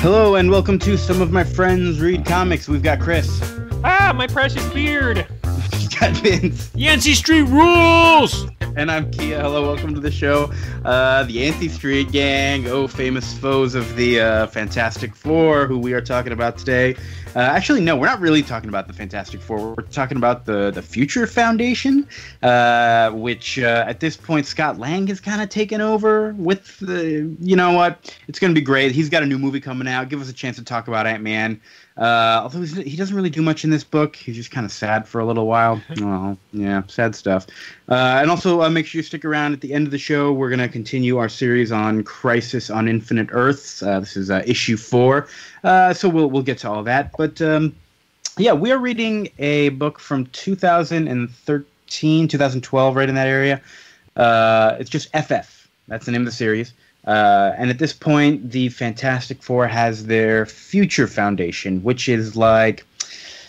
Hello and welcome to some of my friends read comics. We've got Chris. Ah, my precious beard. We've got Vince. Yancey Street rules. And I'm Kia. Hello, welcome to the show. Uh, the Yancey Street Gang, oh, famous foes of the uh, Fantastic Four, who we are talking about today. Uh, actually, no, we're not really talking about the Fantastic Four. We're talking about the the Future Foundation, uh, which uh, at this point Scott Lang has kind of taken over. With the, you know what, it's going to be great. He's got a new movie coming out. Give us a chance to talk about Ant Man. Uh, although he's, he doesn't really do much in this book, he's just kind of sad for a little while. oh, yeah, sad stuff. Uh, and also, uh, make sure you stick around at the end of the show. We're going to continue our series on Crisis on Infinite Earths. Uh, this is uh, issue four, uh, so we'll we'll get to all that. But um, yeah, we are reading a book from 2013, 2012, right in that area. it's just FF. That's the name of the series. Uh, and at this point, the Fantastic Four has their Future Foundation, which is like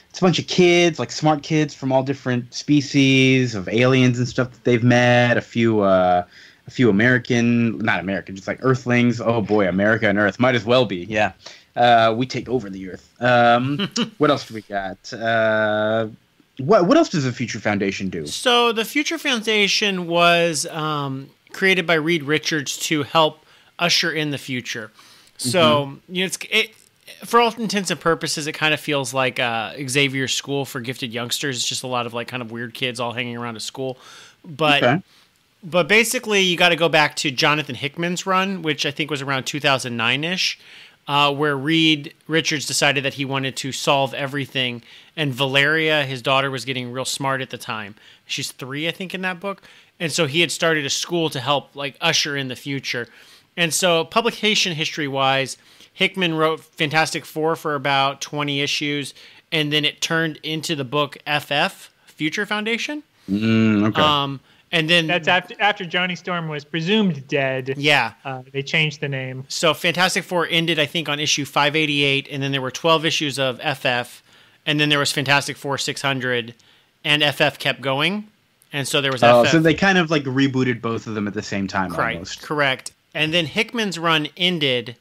it's a bunch of kids, like smart kids from all different species of aliens and stuff that they've met. A few, uh, a few American, not American, just like Earthlings. Oh boy, America and Earth might as well be. Yeah, uh, we take over the Earth. Um, what else do we got? Uh, what what else does the Future Foundation do? So the Future Foundation was um, created by Reed Richards to help usher in the future. So mm-hmm. you know, it's it, for all intents and purposes, it kind of feels like uh, Xavier's school for gifted youngsters. It's just a lot of like kind of weird kids all hanging around a school, but. Okay. But basically, you got to go back to Jonathan Hickman's run, which I think was around 2009 ish, uh, where Reed Richards decided that he wanted to solve everything. And Valeria, his daughter, was getting real smart at the time. She's three, I think, in that book. And so he had started a school to help like usher in the future. And so, publication history wise, Hickman wrote Fantastic Four for about 20 issues, and then it turned into the book FF, Future Foundation. Mm, okay. Um, and then that's after after Johnny Storm was presumed dead. Yeah, uh, they changed the name. So Fantastic Four ended, I think, on issue 588, and then there were 12 issues of FF, and then there was Fantastic Four 600, and FF kept going, and so there was. Oh, FF. so they kind of like rebooted both of them at the same time, right, almost. Correct. And then Hickman's run ended,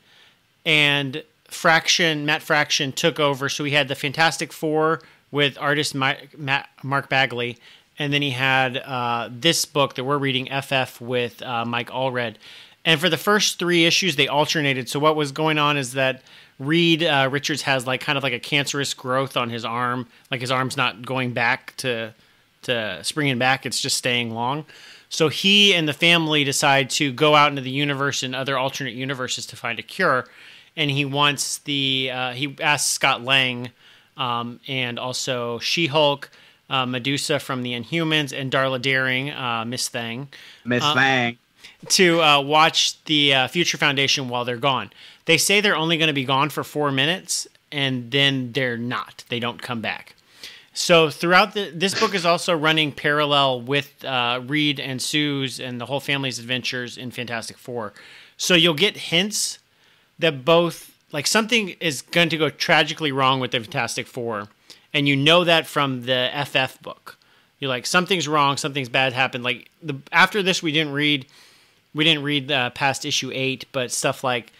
and Fraction Matt Fraction took over. So he had the Fantastic Four with artist Matt, Mark Bagley, and then he had uh, this book that we're reading, FF, with uh, Mike Allred. And for the first three issues, they alternated. So what was going on is that Reed uh, Richards has like kind of like a cancerous growth on his arm, like his arm's not going back to to springing back; it's just staying long. So he and the family decide to go out into the universe and other alternate universes to find a cure. And he wants the uh, he asks Scott Lang um, and also She Hulk, uh, Medusa from the Inhumans, and Darla Daring, uh, Miss Thing, Miss uh, Thing, to uh, watch the uh, Future Foundation while they're gone. They say they're only going to be gone for four minutes, and then they're not. They don't come back. So throughout the, this book is also running parallel with uh, Reed and Sue's and the whole family's adventures in Fantastic Four. So you'll get hints that both like something is going to go tragically wrong with the Fantastic Four, and you know that from the FF book. You're like something's wrong, something's bad happened. Like the after this, we didn't read we didn't read uh, past issue eight, but stuff like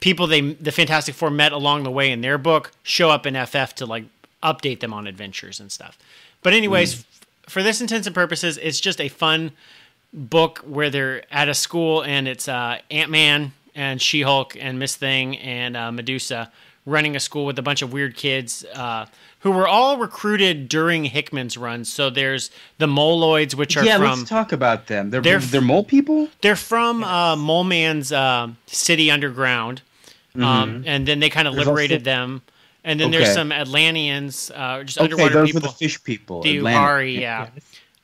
people they the Fantastic Four met along the way in their book show up in FF to like update them on adventures and stuff. But anyways, mm. for this intents and purposes, it's just a fun book where they're at a school and it's uh, Ant Man and She Hulk and Miss Thing and uh, Medusa running a school with a bunch of weird kids uh, who were all recruited during Hickman's run. So there's the Moloids, which are yeah. From, let's talk about them. They're they're, they're mole people. They're from uh, Mole Man's uh, city underground, mm-hmm. um, and then they kind of liberated also- them and then okay. there's some Atlanteans, uh, just okay, underwater those people. those are the fish people. The Uhari, yeah.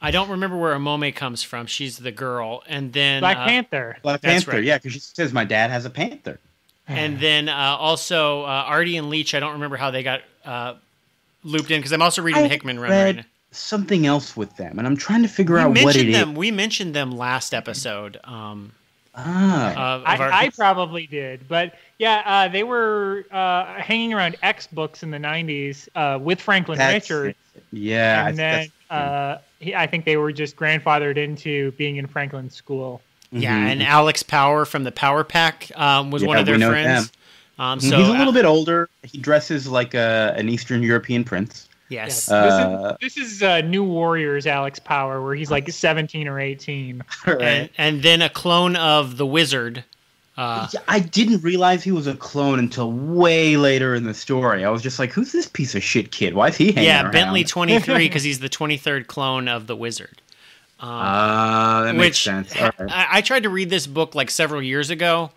I don't remember where Onome comes from. She's the girl, and then Black uh, Panther. Black Panther, right. yeah, because she says my dad has a panther. And then uh, also uh, Artie and Leech. I don't remember how they got uh, looped in because I'm also reading I Hickman run right now. Something else with them, and I'm trying to figure we out what it them, is. We mentioned them last episode. Um, Ah, I, our... I, probably did, but yeah, uh, they were uh, hanging around X books in the '90s uh, with Franklin that's, Richards. Yeah, and then uh, he, I think they were just grandfathered into being in Franklin's school. Yeah, mm-hmm. and Alex Power from the Power Pack um, was yeah, one of their friends. Um, so he's a little uh, bit older. He dresses like a, an Eastern European prince. Yes. Yes. Uh, this is, this is uh, New Warriors Alex Power, where he's like 17 or 18. and, and then a clone of the wizard. Uh, I didn't realize he was a clone until way later in the story. I was just like, "Who's this piece of shit kid? Why is he hanging yeah, around?" Bentley twenty three because he's the twenty third clone of the wizard. Um, Ah, that makes which sense. All right. I, I tried to read this book like several years ago,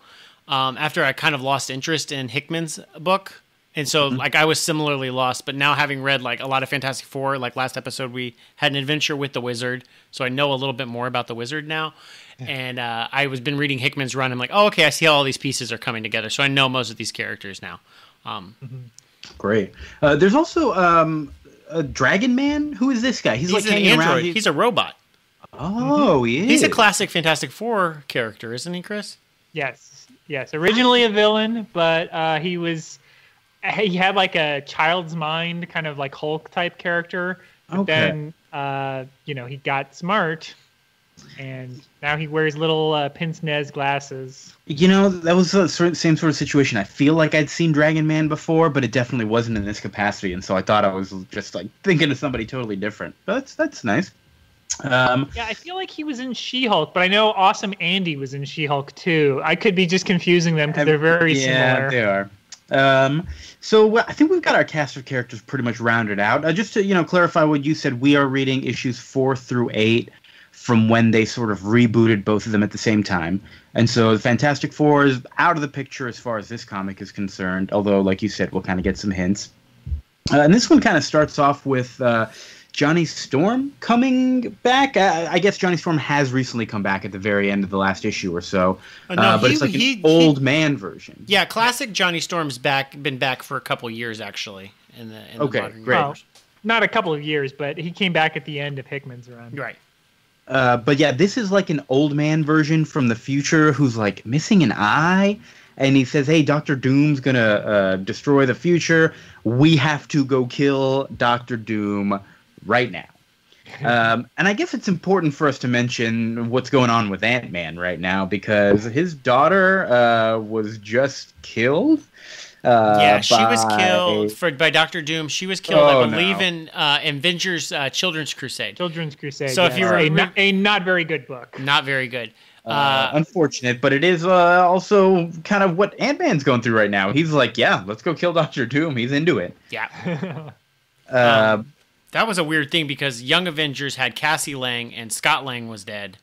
um, after I kind of lost interest in Hickman's book, and so Mm-hmm. like I was similarly lost. But now having read like a lot of Fantastic Four, like last episode we had an adventure with the wizard, so I know a little bit more about the wizard now. And uh, I was been reading Hickman's run. I'm like, oh, okay, I see how all these pieces are coming together. So I know most of these characters now. Um, Great. Uh, there's also um, a Dragon Man. Who is this guy? He's, he's like an hanging android. around. He's a robot. oh, he is. He's a classic Fantastic Four character, isn't he, Chris? Yes, yes. Originally a villain, but uh, he was he had like a child's mind, kind of like Hulk type character. But Okay. then uh, you know he got smart, and now he wears little uh, pince nez glasses. You know, that was the sort same sort of situation. I feel like I'd seen Dragon Man before, but it definitely wasn't in this capacity, and so I thought I was just like thinking of somebody totally different. But that's that's nice. Um, Yeah, I feel like he was in She-Hulk, but I know Awesome Andy was in She-Hulk too. I could be just confusing them because they're very yeah, similar. they are. Um, so I think we've got our cast of characters pretty much rounded out. Uh, just to you know clarify what you said, we are reading issues four through eight from when they sort of rebooted both of them at the same time, and so the Fantastic Four is out of the picture as far as this comic is concerned. Although, like you said, we'll kind of get some hints. Uh, and this one kind of starts off with uh, Johnny Storm coming back. Uh, I guess Johnny Storm has recently come back at the very end of the last issue or so, Uh, no, uh, but he- it's like he- an old man version. Yeah, classic Johnny Storm's back. Been back for a couple years actually. In the in Okay, the great. universe. Not a couple of years, but he came back at the end of Hickman's run. Right. Uh, but yeah, this is like an old man version from the future who's like missing an eye. And he says, Hey, Doctor Doom's gonna uh, destroy the future. We have to go kill Doctor Doom right now. um, and I guess it's important for us to mention what's going on with Ant Man right now because his daughter uh, was just killed. Uh, yeah, she was killed for, by Doctor Doom. She was killed, Oh, I believe, no. in uh, Avengers uh, Children's Crusade. Children's Crusade. So if yes. you a, not, a not very good book. Not very good. Uh, Uh, unfortunate, but it is uh, also kind of what Ant Man's going through right now. He's like, yeah, let's go kill Doctor Doom. He's into it. yeah, Uh, Um, that was a weird thing because Young Avengers had Cassie Lang and Scott Lang was dead,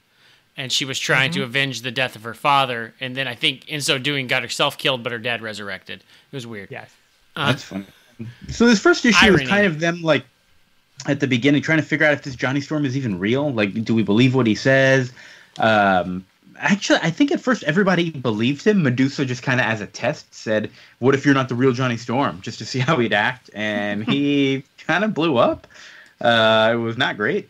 and she was trying Mm-hmm. to avenge the death of her father, and then I think in so doing got herself killed, but her dad resurrected. It was weird. yes. Uh, that's funny. So this first issue irony. is kind of them like at the beginning trying to figure out if this Johnny Storm is even real. Like, do we believe what he says? Um, actually, I think at first everybody believed him. Medusa just kind of as a test said, "What if you're not the real Johnny Storm?" Just to see how he'd act, and he kind of blew up. Uh, it was not great.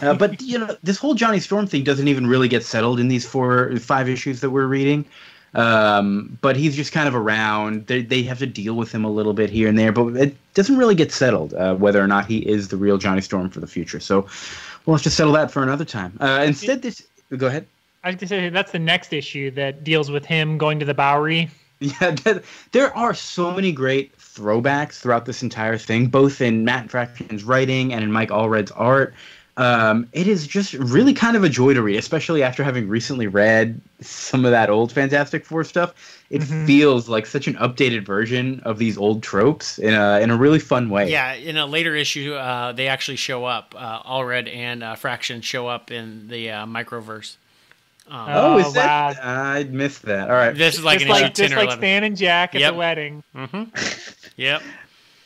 Uh, but you know, this whole Johnny Storm thing doesn't even really get settled in these four, five issues that we're reading. Um, but he's just kind of around. They, they have to deal with him a little bit here and there, but it doesn't really get settled uh, whether or not he is the real Johnny Storm for the future. So we'll have to settle that for another time. Uh, instead, this go ahead. I was gonna say that's the next issue that deals with him going to the Bowery. Yeah, there are so many great throwbacks throughout this entire thing, both in Matt Fraction's writing and in Mike Allred's art. Um, it is just really kind of a joy to read, especially after having recently read some of that old Fantastic Four stuff. It Mhm. feels like such an updated version of these old tropes in a in a really fun way. Yeah, in a later issue, uh, they actually show up. Uh, Allred and uh, Fraction show up in the uh, microverse. Um, Oh, Oh, is that? wow. I missed that. All right. this is like just an issue like, ten just or like eleven. Stan and Jack at Yep. the wedding. hmm Yep.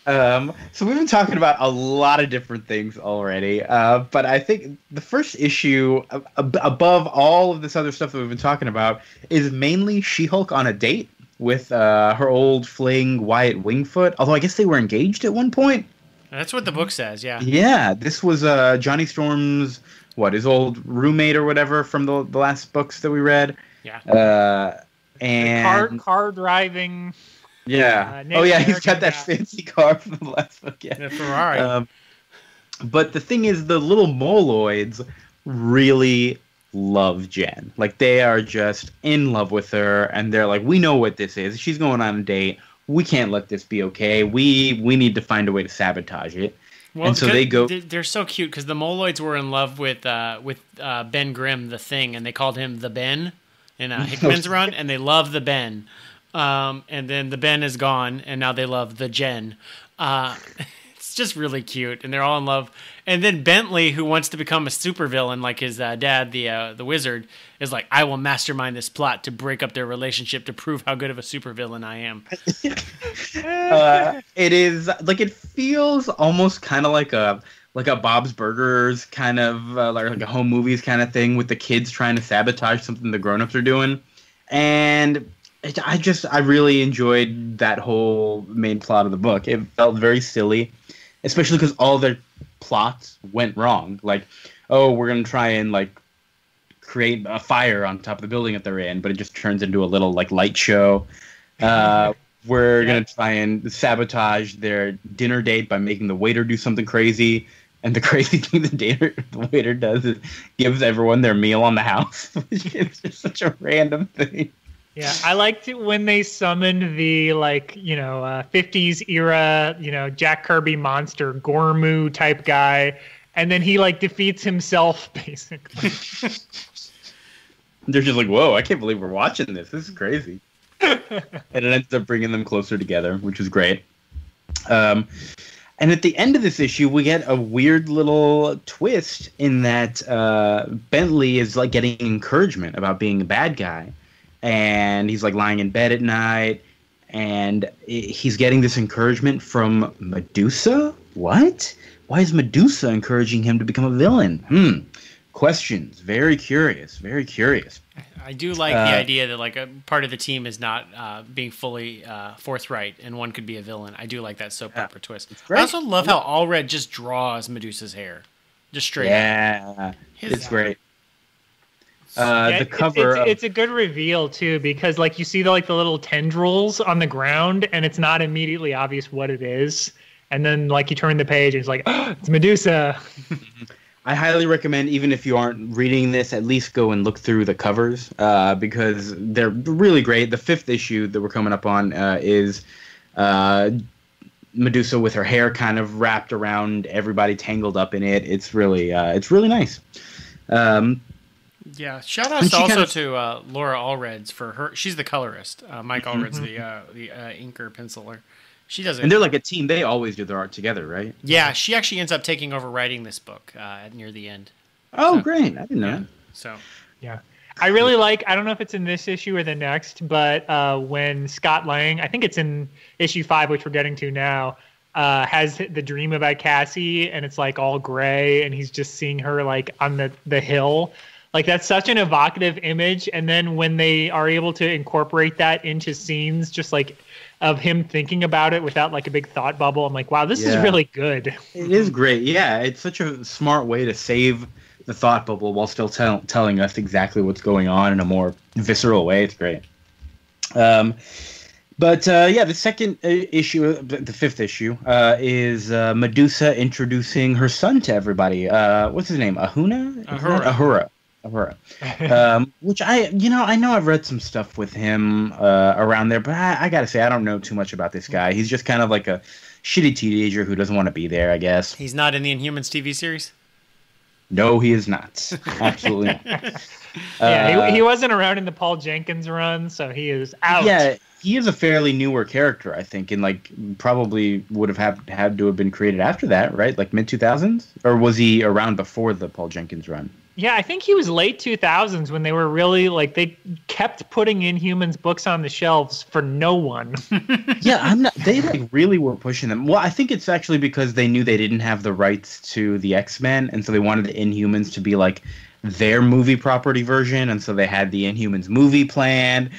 Um, so we've been talking about a lot of different things already, uh, but I think the first issue, ab- ab- above all of this other stuff that we've been talking about, is mainly She-Hulk on a date with uh, her old fling Wyatt Wingfoot. Although I guess they were engaged at one point. That's what the book says. Yeah. Yeah, this was uh, Johnny Storm's what his old roommate or whatever from the the last books that we read. Yeah. Uh, and car car driving. Yeah, uh, oh yeah, He's got that guy. fancy car from the last book. Yeah. Ferrari. Um, but the thing is, the little moloids really love Jen. Like they are just in love with her, and they're like, we know what this is. She's going on a date. We can't let this be okay. We we need to find a way to sabotage it. Well, and so they go. they- They're so cute because the Moloids were in love with uh, with uh, Ben Grimm, the Thing, and they called him the Ben in uh, Hickman's run, and they love the Ben. Um, and then the Ben is gone, and now they love the Jen. Uh, it's just really cute, and they're all in love. And then Bentley, who wants to become a supervillain like his uh, dad, the uh, the wizard, is like, "I will mastermind this plot to break up their relationship to prove how good of a supervillain I am." uh, it is like it feels almost kind of like a like a Bob's Burgers kind of uh, like, like a home movies kind of thing with the kids trying to sabotage something the grown-ups are doing, and it, I just I really enjoyed that whole main plot of the book. It felt very silly, especially because all their plots went wrong. Like, oh, we're gonna try and like create a fire on top of the building that they're in, but it just turns into a little like light show. Uh, we're Yeah. gonna try and sabotage their dinner date by making the waiter do something crazy. And the crazy thing the, dater, the waiter does is gives everyone their meal on the house, which is just such a random thing. Yeah, I liked it when they summoned the like you know uh, 50s era you know Jack Kirby monster Gormuu type guy, and then he like defeats himself basically. They're just like, "Whoa, I can't believe we're watching this. This is crazy." and it ends up bringing them closer together, which is great. Um, and at the end of this issue, we get a weird little twist in that uh, Bentley is like getting encouragement about being a bad guy, and he's like lying in bed at night, and he's getting this encouragement from Medusa. What? Why is Medusa encouraging him to become a villain? Hmm. Questions. Very curious. Very curious. I do like Uh, the idea that like a part of the team is not uh, being fully uh, forthright, and one could be a villain. I do like that soap opera twist. I also love how Allred just draws Medusa's hair, just straight. Yeah, it's great. Uh, Yeah, the it- it's- cover It's, of it's a good reveal too because like you see the like the little tendrils on the ground and it's not immediately obvious what it is. And then like you turn the page and it's like it's Medusa. I highly recommend, even if you aren't reading this, at least go and look through the covers uh, because they're really great. The fifth issue that we're coming up on uh, is uh, Medusa with her hair kind of wrapped around everybody, tangled up in it. It's really, uh, it's really nice. Um, Yeah, shout out also kind of- to uh, Laura Allreds for her. She's the colorist. Uh, Mike Allred's the uh, the uh, inker penciler. She does it. and they're like a team. They always do their art together, right? yeah, she actually ends up taking over writing this book uh, near the end. Oh, So- great! I didn't know. Yeah. that. So Yeah. I really like I don't know if it's in this issue or the next, but uh, when Scott Lang, I think it's in issue five, which we're getting to now, uh, has the dream about Cassie and it's like all gray and he's just seeing her like on the, the hill. Like that's such an evocative image. And then when they are able to incorporate that into scenes, just like of him thinking about it without like a big thought bubble, I'm like, wow, this is really good. It is great. Yeah, it's such a smart way to save the thought bubble while still tell, telling us exactly what's going on in a more visceral way. It's great. Um, but uh, yeah, the second uh, issue, the the fifth issue, uh, is uh, Medusa introducing her son to everybody. Uh, what's his name? Ahuna? Isn't that- Ahura. Um, which I, you know, I know I've read some stuff with him uh, around there, but I, I gotta say I don't know too much about this guy. He's just kind of like a shitty teenager who doesn't want to be there. I guess. he's not in the Inhumans TV series. No, he is not. Absolutely not. yeah, Uh, he, he wasn't around in the Paul Jenkins run, so he is out. Yeah, he is a fairly newer character, I think, and like probably would have had, had to have been created after that, right? Like mid two thousands, or was he around before the Paul Jenkins run? Yeah, I think he was late 2000s when they were really like they kept putting Inhumans books on the shelves for no one. yeah, I'm not. They like really were pushing them. Well, I think it's actually because they knew they didn't have the rights to the X Men, and so they wanted the Inhumans to be like their movie property version, and so they had the Inhumans movie planned,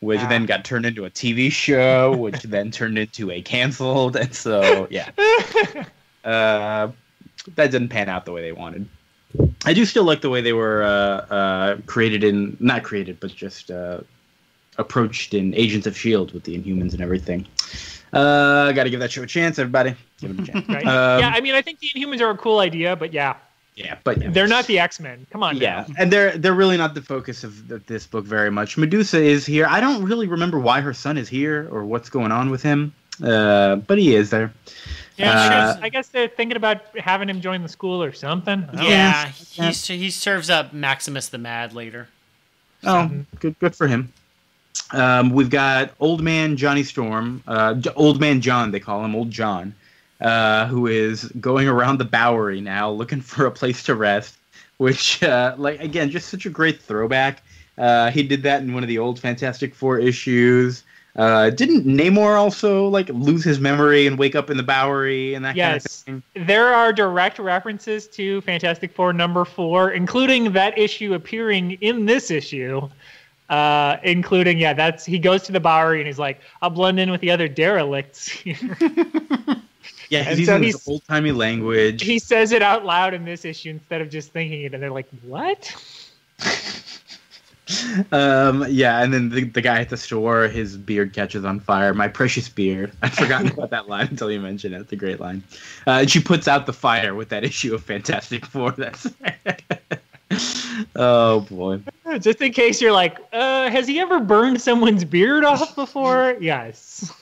which Ah. then got turned into a TV show, which then turned into a canceled, and so yeah, uh, that didn't pan out the way they wanted. I do still like the way they were uh, uh, created in not created, but just uh, approached in Agents of Shield with the Inhumans and everything. Uh, got to give that show a chance, everybody. Give it a chance. Right? Um, yeah, I mean, I think the Inhumans are a cool idea, but yeah, Yeah, but yeah. They're not the X Men. Come on. Yeah, now. and they're they're really not the focus of th- this book very much. Medusa is here. I don't really remember why her son is here or what's going on with him, uh, but he is there. Yeah, Uh, I guess they're thinking about having him join the school or something. I know. yeah, Yeah. he's, he serves up Maximus the Mad later. Oh, good, good for him. Um, we've got old man Johnny Storm, uh, old man John, they call him, old John, uh, who is going around the Bowery now looking for a place to rest. Which, uh, like, again, just such a great throwback. Uh, he did that in one of the old Fantastic Four issues. Uh, didn't Namor also like lose his memory and wake up in the Bowery and that Yes. kind of thing? There are direct references to Fantastic Four number four, including that issue appearing in this issue. Uh, including, yeah, that's he goes to the Bowery and he's like, I'll blend in with the other derelicts. Yeah, he's so using he's- this old timey language. he says it out loud in this issue instead of just thinking it, and they're like, "What?" Um, yeah, and then the, the guy at the store, his beard catches on fire. My precious beard. I'd forgotten about that line until you mentioned it. It's a great line. Uh, and she puts out the fire with that issue of Fantastic Four. That's oh boy. Just in case you're like, uh, has he ever burned someone's beard off before? yes.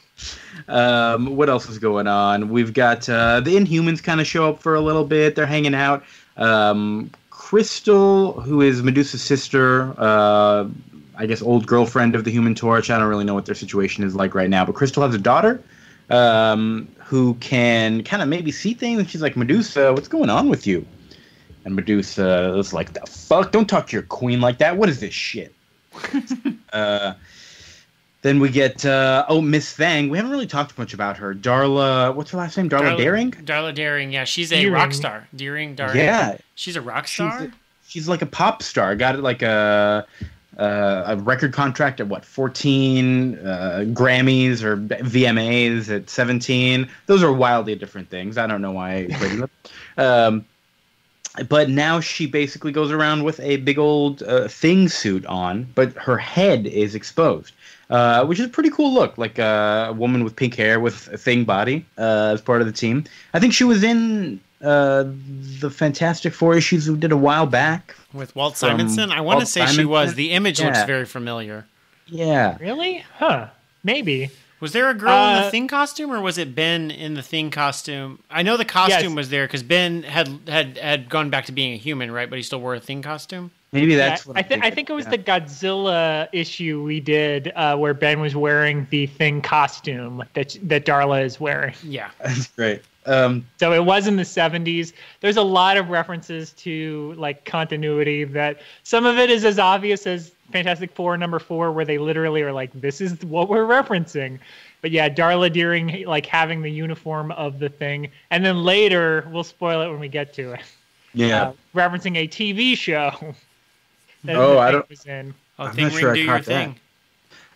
Um, what else is going on? We've got uh, the Inhumans kind of show up for a little bit. They're hanging out. Um, Crystal, who is Medusa's sister, uh, I guess old girlfriend of the Human Torch. I don't really know what their situation is like right now, but Crystal has a daughter um, who can kind of maybe see things. And she's like, Medusa, what's going on with you? And Medusa is like, the fuck? Don't talk to your queen like that. What is this shit? uh, then we get uh, oh Miss Fang. We haven't really talked much about her. Darla, what's her last name? Darla, Daring. Darla Daring, yeah, she's a Deering. rock star. Deering, Daring. Yeah, She's a rock she's star. she's like a pop star. Got like a uh, a record contract at what 14 uh, Grammys or VMAs at 17. Those are wildly different things. I don't know why I them. Um, but now she basically goes around with a big old uh, thing suit on, but her head is exposed, uh, which is a pretty cool look. Like uh, a woman with pink hair with a thing body uh, as part of the team. I think she was in uh, the Fantastic Four issues we did a while back. With Walt Simonson, I want to Walt say she was. The image looks very familiar. Yeah. Really? Huh? Maybe. Was there a girl in the Uh, thing costume, or was it Ben in the thing costume? I know the costume Yes. was there because Ben had had had gone back to being a human, right? But he still wore a thing costume. Maybe that's Yeah, what I, I'm th- I think it was Yeah. the Godzilla issue we did uh, where Ben was wearing the thing costume that that Darla is wearing. Yeah, That's great. Um, So it was in the 70s. There's a lot of references to like continuity that some of it is as obvious as Fantastic Four number four, where they literally are like, this is what we're referencing. But yeah, Darla Deering like having the uniform of the thing. And then later, we'll spoil it when we get to it, yeah. uh, referencing a TV show that Oh, I thing don't- was in. oh, I'm thing not ring, sure I do your caught that.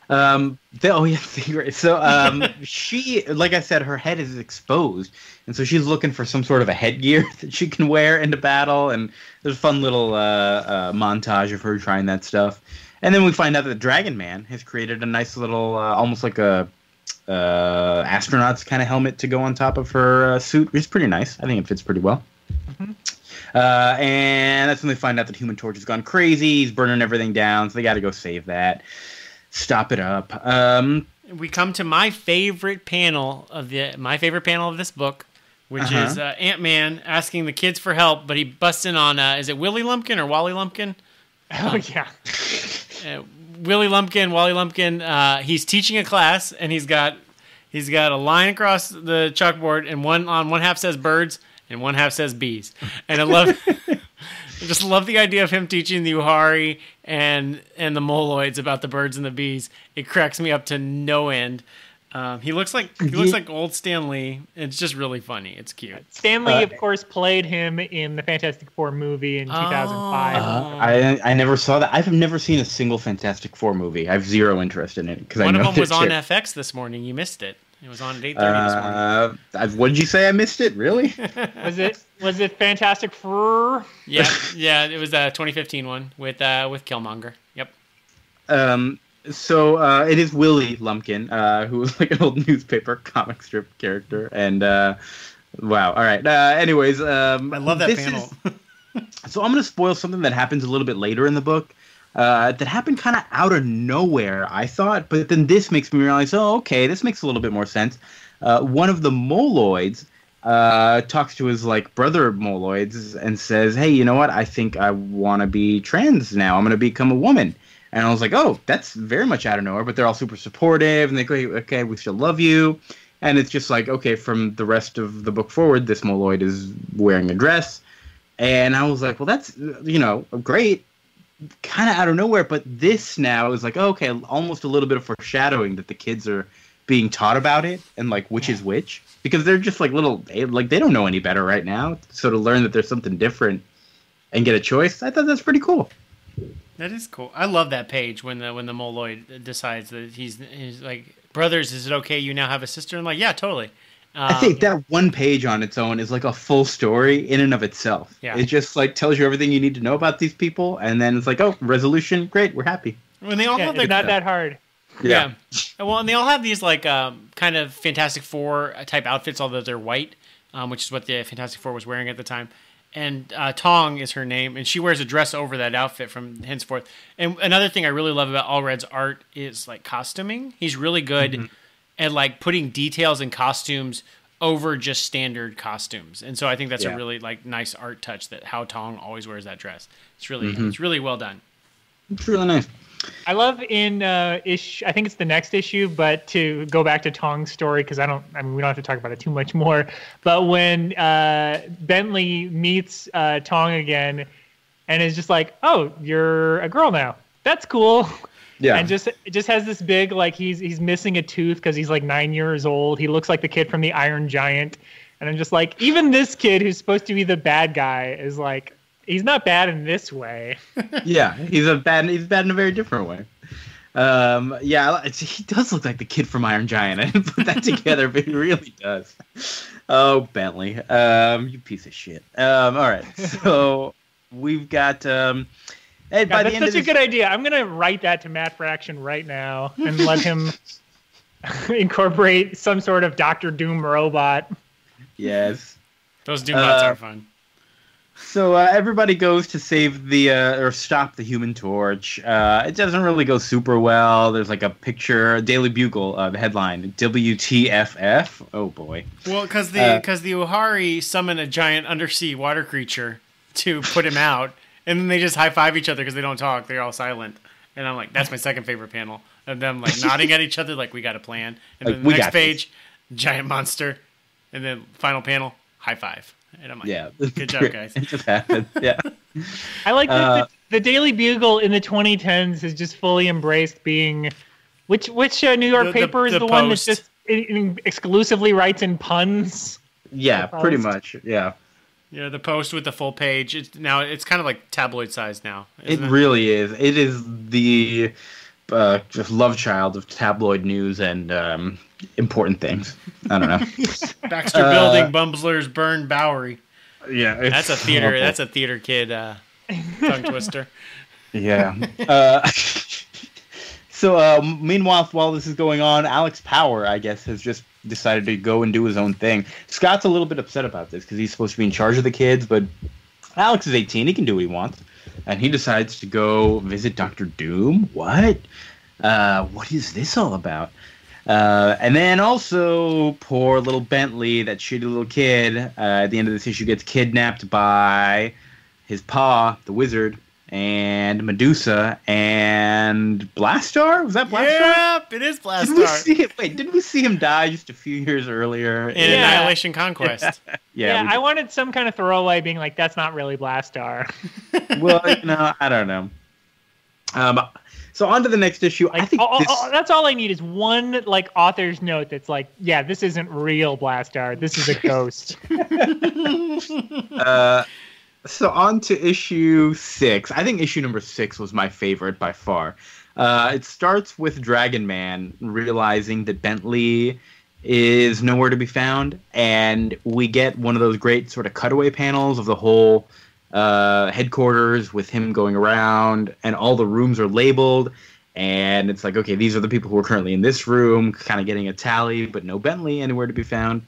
Um, the, oh yeah, secret. So um, she, like I said, her head is exposed, and so she's looking for some sort of a headgear that she can wear into battle. And there's a fun little uh, uh, montage of her trying that stuff. And then we find out that the Dragon Man has created a nice little, uh, almost like a uh, astronaut's kind of helmet to go on top of her uh, suit. It's pretty nice. I think it fits pretty well. Uh, and that's when they find out that Human Torch has gone crazy. He's burning everything down, so they got to go save that, stop it up. Um, We come to my favorite panel of the my favorite panel of this book, which Uh-huh. is uh, Ant Man asking the kids for help, but he busts in on uh, is it Willie Lumpkin or Wally Lumpkin? Oh, yeah. uh, Willie Lumpkin, Wally Lumpkin. Uh, he's teaching a class, and he's got he's got a line across the chalkboard, and one on one half says birds, and one half says bees. And I love, I just love the idea of him teaching the Uhari and and the Moloids about the birds and the bees. It cracks me up to no end. Um, he looks like he looks like old Stan Lee. It's just really funny. It's cute. Stan Lee, Uh, of course, played him in the Fantastic Four movie in 2005. Uh, I I never saw that. I've never seen a single Fantastic Four movie. I have zero interest in it because I One know of them was on shit- FX this morning. You missed it. It was on at eight thirty this morning. Uh, I- what did you say? I missed it. Really? Was it was it Fantastic Four? Yeah, yeah, it was a 2015 one with uh, with Killmonger. Yep. um. So uh, it is Willie Lumpkin, uh, who was like an old newspaper comic strip character, and uh, wow. All right. Uh, anyways, um, I love that this panel. is- so I'm going to spoil something that happens a little bit later in the book. Uh, that happened kind of out of nowhere, I thought, but then this makes me realize, oh, okay, this makes a little bit more sense. Uh, one of the moloids uh, talks to his like brother moloids and says, "Hey, you know what? I think I want to be trans now. I'm going to become a woman." And I was like, "Oh, that's very much out of nowhere." But they're all super supportive, and they go, "Okay, we still love you." And it's just like, okay, from the rest of the book forward, this moloid is wearing a dress, and I was like, "Well, that's you know great." Kind of out of nowhere, but this now is like oh, okay, almost a little bit of foreshadowing that the kids are being taught about it and like which is which because they're just like little like they don't know any better right now. So to learn that there's something different and get a choice, I thought that's pretty cool. That is cool. I love that page when the when the Moloid decides that he's he's like, brothers, is it okay you now have a sister? I'm like, yeah, totally. Um, I think that one page on its own is like a full story in and of itself. Yeah. It just like tells you everything you need to know about these people, and then it's like, oh, resolution, great, we're happy. When they all Yeah, have it's their not that hard. Yeah. Well, and they all have these like um, kind of Fantastic Four type outfits, although they're white, um, which is what the Fantastic Four was wearing at the time. And uh, Tong is her name, and she wears a dress over that outfit from henceforth. And another thing I really love about Allred's art is like costuming. He's really good at like putting details and costumes over just standard costumes. And so I think that's Yeah. a really like nice art touch that how Tong always wears that dress. It's really it's really well done. It's really nice. I love in uh, issue. I think it's the next issue, but to go back to Tong's story because I don't. I mean, we don't have to talk about it too much more. But when uh, Bentley meets uh, Tong again, and is just like, "Oh, you're a girl now. That's cool." Yeah. And just it just has this big like he's he's missing a tooth because he's like nine years old. He looks like the kid from the Iron Giant, and I'm just like, even this kid who's supposed to be the bad guy is like, he's not bad in this way. yeah, he's a bad. He's bad in a very different way. Um, yeah, it's, he does look like the kid from Iron Giant. I didn't put that together, but he really does. Oh, Bentley, um, you piece of shit. Um, all right, so we've got. Um, hey, Yeah, by the that's end such of a this, good idea. I'm gonna write that to Matt Fraction right now and let him incorporate some sort of Doctor Doom robot. yes. Those Doombots Uh, are fun. So uh, everybody goes to save the uh, or stop the Human Torch. Uh, it doesn't really go super well. There's like a picture, Daily Bugle, uh, the headline WTFF. Oh boy. Well, because the Uh, because the Uhari summon a giant undersea water creature to put him out, and then they just high five each other because they don't talk. They're all silent, and I'm like, that's my second favorite panel of them like nodding at each other like we got a plan. And Like, then the next got this." page, giant monster, and then final panel, high five, and I'm like, Yeah. good job, guys. it just happened. Yeah. I like that Uh, the, the Daily Bugle in the 2010s has just fully embraced being. Which which uh, New York The- the- paper is the the, one that just in, in- exclusively writes in puns? Yeah, pretty much. Yeah. Yeah, the post with the full page. It's now it's kind of like tabloid size now. It isn't really is. It is the uh, just love child of tabloid news and um, important things. I don't know. Baxter uh, Building, Bumblers, Burn, Bowery. yeah, That's a theater. awful. That's a theater kid uh, tongue twister. Yeah. Uh, so, uh, meanwhile, while this is going on, Alex Power, I guess, has just decided to go and do his own thing. Scott's a little bit upset about this because he's supposed to be in charge of the kids, but Alex is 18. He can do what he wants. And he decides to go visit Doctor Doom. What? Uh, what is this all about? Uh, and then also, poor little Bentley, that shitty little kid, uh, at the end of this issue gets kidnapped by his pa, the wizard, and Medusa and Blastaar. Was that Blastaar? Yep, it is Did we see it? Wait, didn't we see him die just a few years earlier? In Yeah. Annihilation Conquest. Yeah, we I wanted some kind of throwaway being like, "That's not really Blastaar." well, you know, I don't know. Um, so on to the next issue. I think oh, this, oh, that's all I need is one like author's note that's like, "Yeah, this isn't real Blastaar. This is a ghost." uh, so on to issue six. I think issue number six was my favorite by far. Uh, it starts with Dragon Man realizing that Bentley is nowhere to be found, and we get one of those great sort of cutaway panels of the whole uh, headquarters with him going around, and all the rooms are labeled. And it's like, okay, these are the people who are currently in this room, kind of getting a tally, but no Bentley anywhere to be found.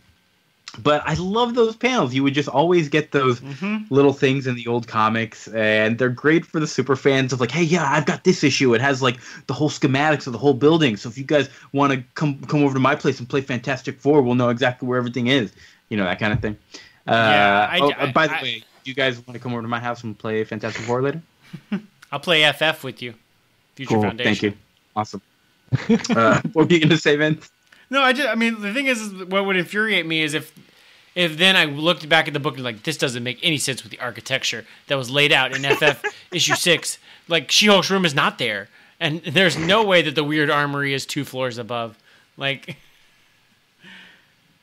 but I love those panels. You would just always get those Mm-hmm. little things in the old comics, and they're great for the super fans of like, hey, yeah, I've got this issue. It has like the whole schematics of the whole building. So if you guys want to come come over to my place and play Fantastic Four, we'll know exactly where everything is. You know that kind of thing. Uh, Yeah, I- oh, I- uh, by the I- way, you guys want to come over to my house and play Fantastic Four later? I'll play FF with you. Future Cool. Foundation. Thank you. Awesome. uh, what were you gonna say, Vince? No, I just. I mean, the thing is, is what would infuriate me is if, if then I looked back at the book and like this doesn't make any sense with the architecture that was laid out in FF issue six. Like She-Hulk's room is not there, and there's no way that the weird armory is two floors above. Like.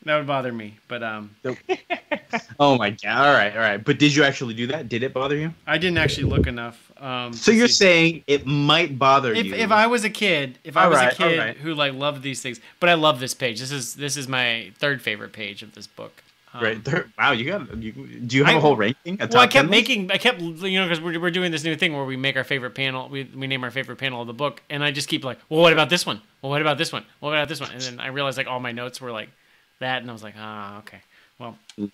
That would bother me, but um, Oh my god! All right, all right. But did you actually do that? Did it bother you? I didn't actually look enough. Um, So you're see. saying it might bother if, you? if I was a kid, if I All was right, a kid all right. who like loved these things, but I love this page. This is this is my third favorite page of this book. Um, right there. Wow, you got. You, do you have I- a whole ranking? A Well, I kept making, I kept, you know, because we're, we're doing this new thing where we make our favorite panel, we, we name our favorite panel of the book, and I just keep like, well, what about this one? Well, what about this one? What about this one? And then I realized like all my notes were like that, and I was like, ah, okay, well,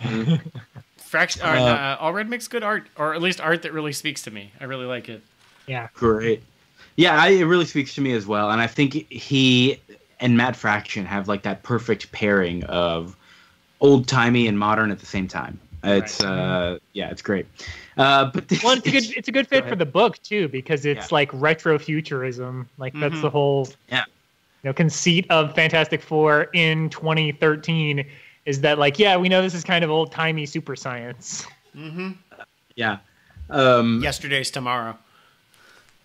Fraction, or, Uh, uh, Allred makes good art, or at least art that really speaks to me. I really like it. Yeah. Great. Yeah, I, it really speaks to me as well, and I think he and Matt Fraction have like that perfect pairing of old timey and modern at the same time. It's uh, yeah, it's great. Uh, but this, Well, it's a good it's a good fit Go for the book too because it's Yeah. like retro futurism. Like that's Mhm. the whole Yeah. You know conceit of Fantastic Four in 2013 is that like yeah we know this is kind of old timey super science. Mm-hmm. yeah. Um, Yesterday's tomorrow.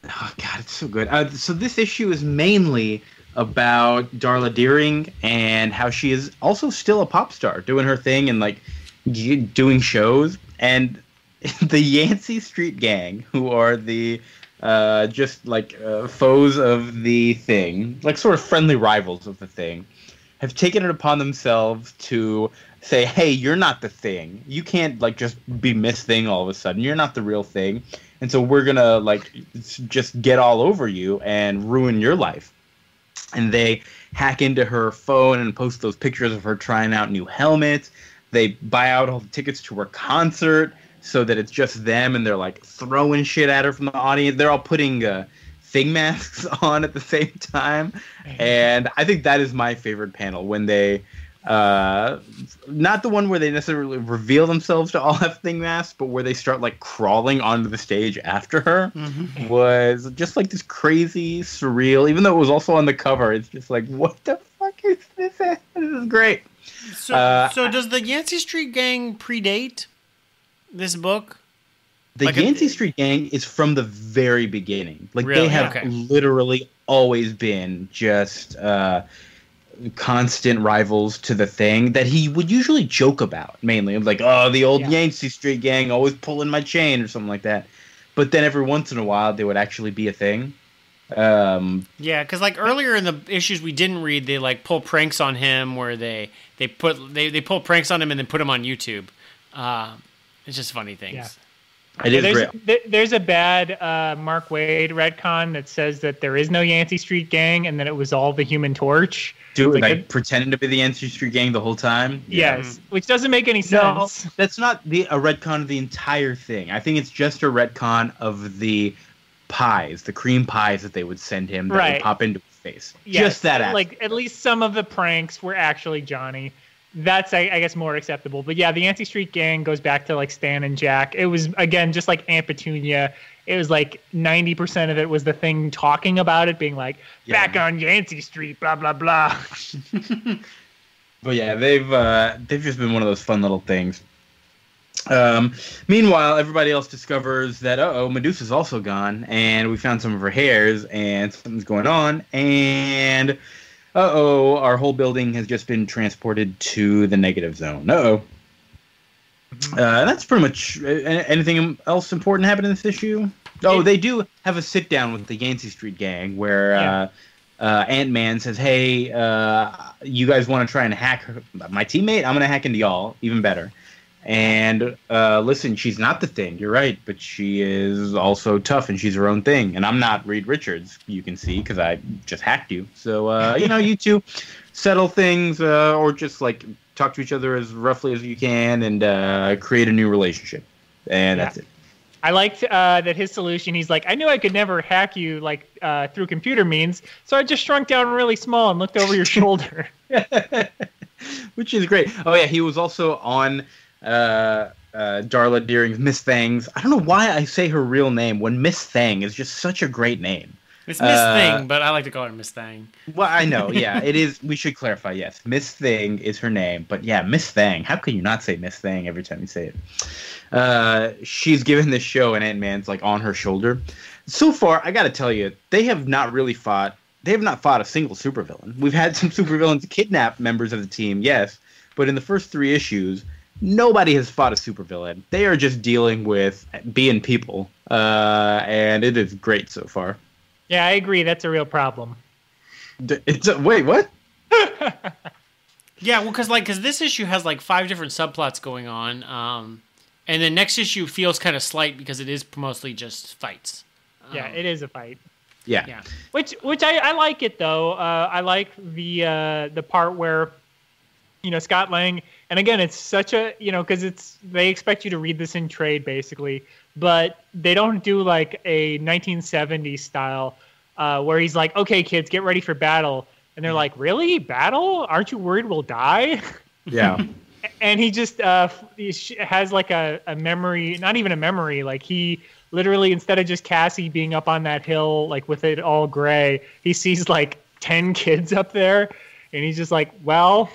Oh God, it's so good. Uh, so this issue is mainly about Darla Deering and how she is also still a pop star, doing her thing and like g- doing shows. And the Yancey Street Gang, who are the uh, just like uh, foes of the thing, like sort of friendly rivals of the thing, have taken it upon themselves to say, "Hey, you're not the thing. You can't like just be Miss Thing all of a sudden. You're not the real thing." And so we're gonna like just get all over you and ruin your life. And they hack into her phone and post those pictures of her trying out new helmets. They buy out all the tickets to her concert so that it's just them, and they're like throwing shit at her from the audience. They're all putting uh, thing masks on at the same time, and I think that is my favorite panel when they. Uh, not the one where they necessarily reveal themselves to all have thing masks, but where they start like crawling onto the stage after her Mm-hmm. was just like this crazy, surreal. Even though it was also on the cover, it's just like, what the fuck is this? This is great. So, Uh, so does the Yancey Street Gang predate this book? The Like a- Street Gang is from the very beginning. Like Really? they have Okay. literally always been just uh, constant rivals to the thing that he would usually joke about mainly. Like, oh, the old Yeah. Yancey Street Gang always pulling my chain or something like that. But then every once in a while, they would actually be a thing. Um, Yeah, because like earlier in the issues we didn't read, they like pull pranks on him where they they put they, they pull pranks on him and then put him on YouTube. Uh, it's just funny things. Yeah. it is there's, great. there- there's a bad uh, Mark Waid retcon that says that there is no Yancey Street Gang and that it was all the Human Torch. Do Like like, it- pretending to be the Yancey Street Gang the whole time. Yes, which doesn't make any No, sense. that's not the a retcon of the entire thing. I think it's just a retcon of the pies, the cream pies that they would send him that would pop into his face. Yes, just that. aspect. Like at least some of the pranks were actually Johnny. That's I, I guess more acceptable. But yeah, the Yancey Street Gang goes back to like Stan and Jack. It was again just like Aunt Petunia. It was like ninety percent of it was the thing talking about it, being like Yeah. back on Yancey Street, blah blah blah. But yeah, they've uh, they've just been one of those fun little things. Um, meanwhile, everybody else discovers that uh oh, Medusa's also gone, and we found some of her hairs, and something's going on, and uh oh, our whole building has just been transported to the negative zone. Uh oh. Uh, that's pretty much uh, anything else important happened in this issue. Oh, they do have a sit down with the Yancey Street gang where Yeah. uh, uh, Ant Man says, "Hey, uh, you guys want to try and hack her- my teammate? I'm gonna hack into y'all, even better." And uh, listen, she's not the thing. You're right, but she is also tough, and she's her own thing. And I'm not Reed Richards. You can see because I just hacked you. So uh, you know, you two settle things, uh, or just like talk to each other as roughly as you can, and uh, create a new relationship. And Yeah. that's it. I liked uh, that his solution. He's like, I knew I could never hack you like uh, through computer means, so I just shrunk down really small and looked over your shoulder. which is great. Oh yeah, he was also on uh, uh, Darla Deering's Miss Thangs. I don't know why I say her real name when Miss Thing is just such a great name. It's Miss Uh, Thing, but I like to call her Miss Thing. Well, I know, yeah, it is. We should clarify. Yes, Miss Thing is her name, but yeah, Miss Thing. How can you not say Miss Thing every time you say it? Uh, she's given this show, and Ant Man's like on her shoulder. So far, I got to tell you, they have not really fought. They have not fought a single supervillain. We've had some supervillains kidnap members of the team, yes, but in the first three issues, nobody has fought a supervillain. They are just dealing with being people, uh, and it is great so far. yeah, I agree. That's a real problem. D- It's a, wait, what? Yeah, well, because like, because this issue has like five different subplots going on, um, and the next issue feels kind of slight because it is mostly just fights. Yeah, it is a fight. Yeah. Yeah, Which which I, I like it though. Uh, I like the uh, the part where you know Scott Lang, and again, it's such a you know because it's they expect you to read this in trade basically, but they don't do like a 1970s style uh, where he's like, okay, kids, get ready for battle, and they're like, really, battle? Aren't you worried we'll die? Yeah. and he just uh, he has like a, a memory not even a memory like he literally instead of just cassie being up on that hill like with it all gray he sees like 10 kids up there and he's just like well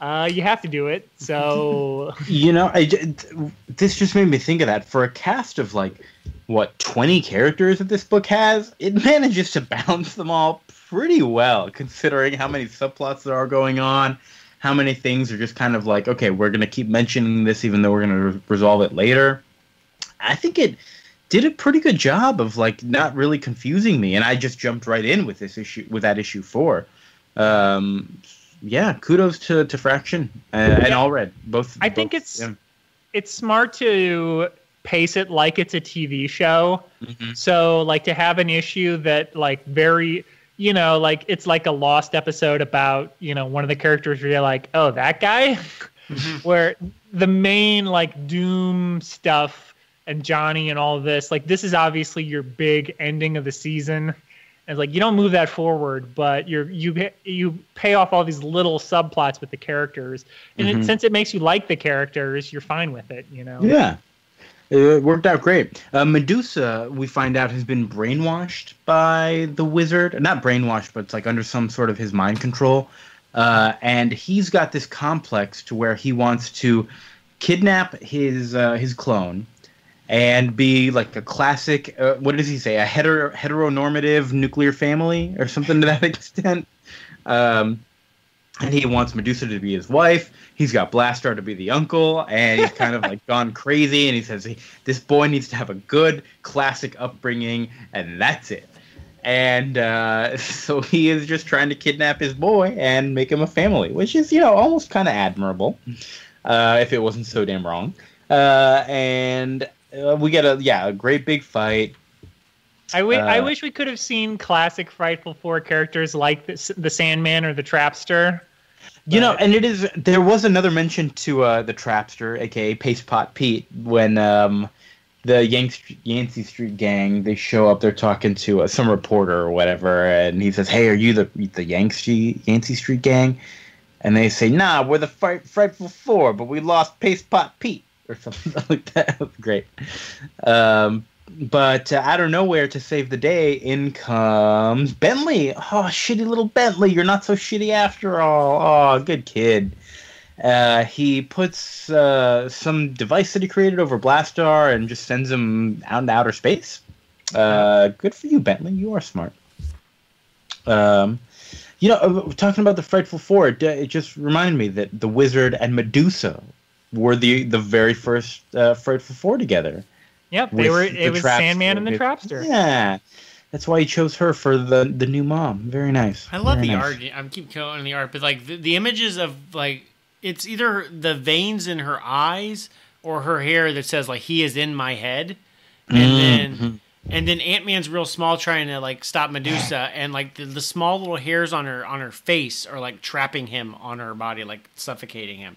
uh, you have to do it so You know, I this just made me think of that. For a cast of like what twenty characters that this book has, it manages to balance them all pretty well, considering how many subplots there are going on, how many things are just kind of like, okay, we're gonna keep mentioning this even though we're gonna re- resolve it later. I think it did a pretty good job of like not really confusing me, and I just jumped right in with this issue with that issue four. Um, yeah, kudos to to Fraction and, and Yeah. Allred. Both. I think it's- yeah. it's smart to pace it like it's a tv show Mhm. So like to have an issue that like very you know like it's like a lost episode about you know one of the characters where you're like oh that guy where the main like doom stuff and Johnny and all of this like this is obviously your big ending of the season and like you don't move that forward but you're you you pay off all these little subplots with the characters and it, Mhm. since it makes you like the characters you're fine with it you know Yeah. It worked out great. Uh, Medusa, we find out, has been brainwashed by the wizard. Not brainwashed, but it's like under some sort of his mind control. Uh, and he's got this complex to where he wants to kidnap his uh, his clone and be like a classic. Uh, what does he say? A hetero heteronormative nuclear family or something to that extent. Um, and he wants Medusa to be his wife. He's got Blastaar to be the uncle, and he's kind of like gone crazy. And he says this boy needs to have a good classic upbringing, and that's it. And uh, so he is just trying to kidnap his boy and make him a family, which is you know almost kind of admirable, uh, if it wasn't so damn wrong. Uh, and uh, we get a yeah a great big fight. I I Uh, wish we could have seen classic Frightful Four characters like the, the Sandman or the Trapster. You know, and it is. There was another mention to uh, the Trapster, aka Paste Pot Pete, when um, the Yank- Yancey Street gang they show up. They're talking to uh, some reporter or whatever, and he says, "Hey, are you the the Yancey Yancey Street gang?" And they say, "Nah, we're the fright, Frightful Four, but we lost Paste Pot Pete or something like that." Great. Um, but uh, out of nowhere to save the day, in comes Bentley. Oh, shitty little Bentley! You're not so shitty after all. Oh, good kid. Uh, he puts uh, some device that he created over Blastaar and just sends him out into outer space. Uh, good for you, Bentley. You are smart. Um, you know, uh, talking about the Frightful Four, it, it just reminded me that the Wizard and Medusa were the the very first uh, Frightful Four together. Yep, they with were. the It was Trapster. Sandman and the Trapster. Yeah, that's why he chose her for the the new mom. Very nice. I love Very the nice. art. I'm keep going the art, but like the, the images of like it's either the veins in her eyes or her hair that says like he is in my head, and Mm-hmm. then and then Ant Man's real small trying to like stop Medusa, and like the, the small little hairs on her on her face are like trapping him on her body, like suffocating him.